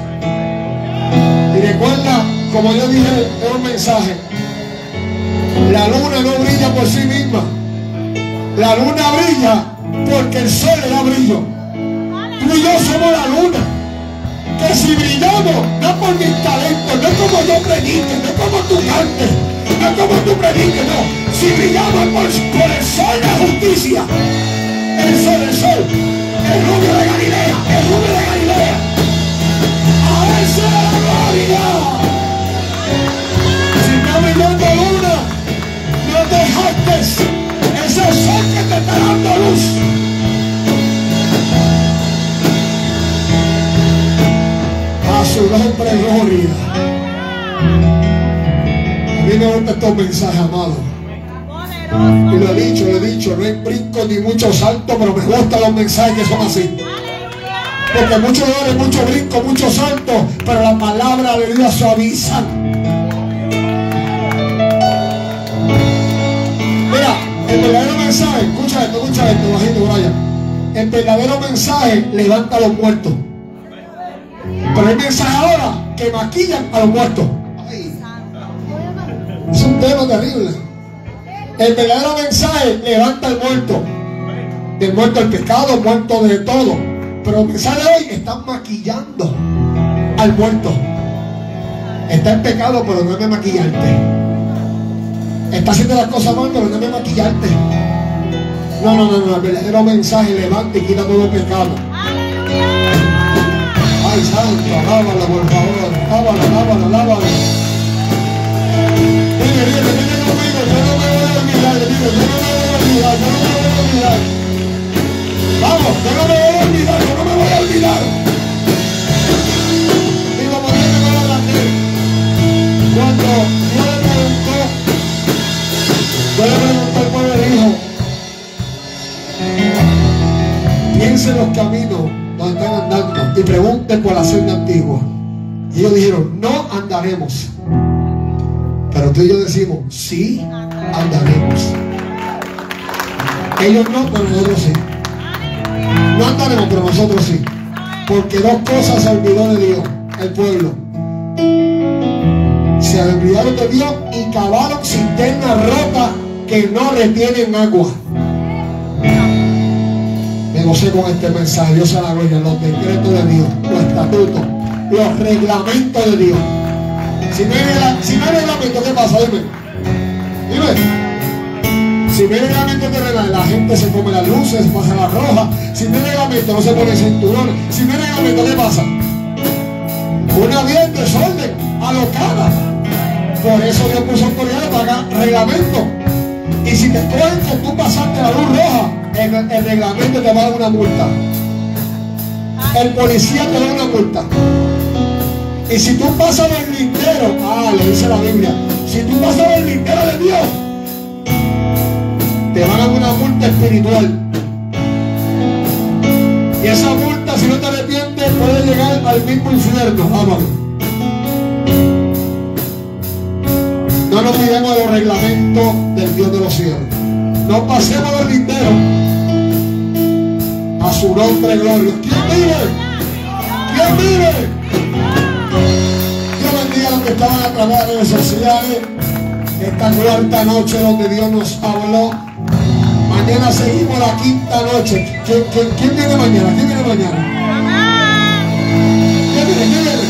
Y recuerda, como yo dije en un mensaje, la luna no brilla por sí misma. La luna brilla porque el sol le da brillo. Tú y yo somos la luna. Que si brillamos, no por mis talentos, no como yo predique, no es como tú cantes, no como tú prediques, no. Si brillamos por, el sol de justicia, el sol, el sol, el rubio de Galilea, el rubio de Galilea. A él sea la gloria. Si sol que te está dando luz. A su nombre gloria. A mí me gusta estos mensajes, amado. Y lo he dicho, lo he dicho, no hay brinco ni mucho salto, pero me gustan los mensajes que son así. Porque muchos dolores, mucho brinco, mucho salto, pero la palabra de Dios suaviza. Mira, el verdadero mensaje, escucha esto, escucha esto, bajito, Brian. El verdadero mensaje levanta a los muertos. Pero el mensaje ahora que maquillan a los muertos. Ay, es un tema terrible. El verdadero mensaje levanta al muerto. Del muerto del pecado, muerto de todo. Pero el mensaje hoy están maquillando al muerto. Está en pecado, pero no es maquillarte. Está haciendo las cosas mal, pero no es maquillarte. No, no, no, no. El verdadero mensaje levanta y quita todo pecado. Ay, santo, alábala, por favor. Alábala, alábala, alábala. Pero tú y yo decimos, sí andaremos. Ellos no, pero nosotros sí. No andaremos, pero nosotros sí. Porque dos cosas se olvidó de Dios, el pueblo. Se olvidaron de Dios y cavaron cisternas rotas que no retienen agua. Me gocé con este mensaje. Dios a la gloria. Los decretos de Dios, los estatutos, los reglamentos de Dios. Si no hay, regla- si no hay reglamento, ¿qué pasa? Dime. Dime. Si hay reglamento, ¿qué regla? La gente se come las luces, pasa la roja. Si no hay reglamento, no se pone cinturón. Si no hay reglamento, ¿qué pasa? Una vida en desorden, alocada. Por eso Dios puso autoridad para reglamento. Y si te cogen que tú pasaste la luz roja, el, el reglamento te va a dar una multa. El policía te da una multa. Y si tú pasas el lindero, ah, le dice la Biblia, si tú pasas el lindero de Dios, te van a dar una multa espiritual. Y esa multa, si no te arrepientes, puede llegar al mismo infierno. Vámonos. No nos de los reglamentos del Dios de los cielos. No pasemos los linderos. A su nombre, gloria. ¿Quién vive? ¿Quién vive? Bendiga a través de redes sociales. Esta cuarta noche donde Dios nos habló. Mañana seguimos la quinta noche. ¿Quién, quién- viene mañana? ¿Quién viene mañana? ¿Quién viene? ¿Quién viene?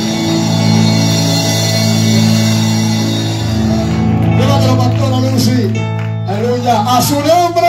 Aleluya. A su nombre.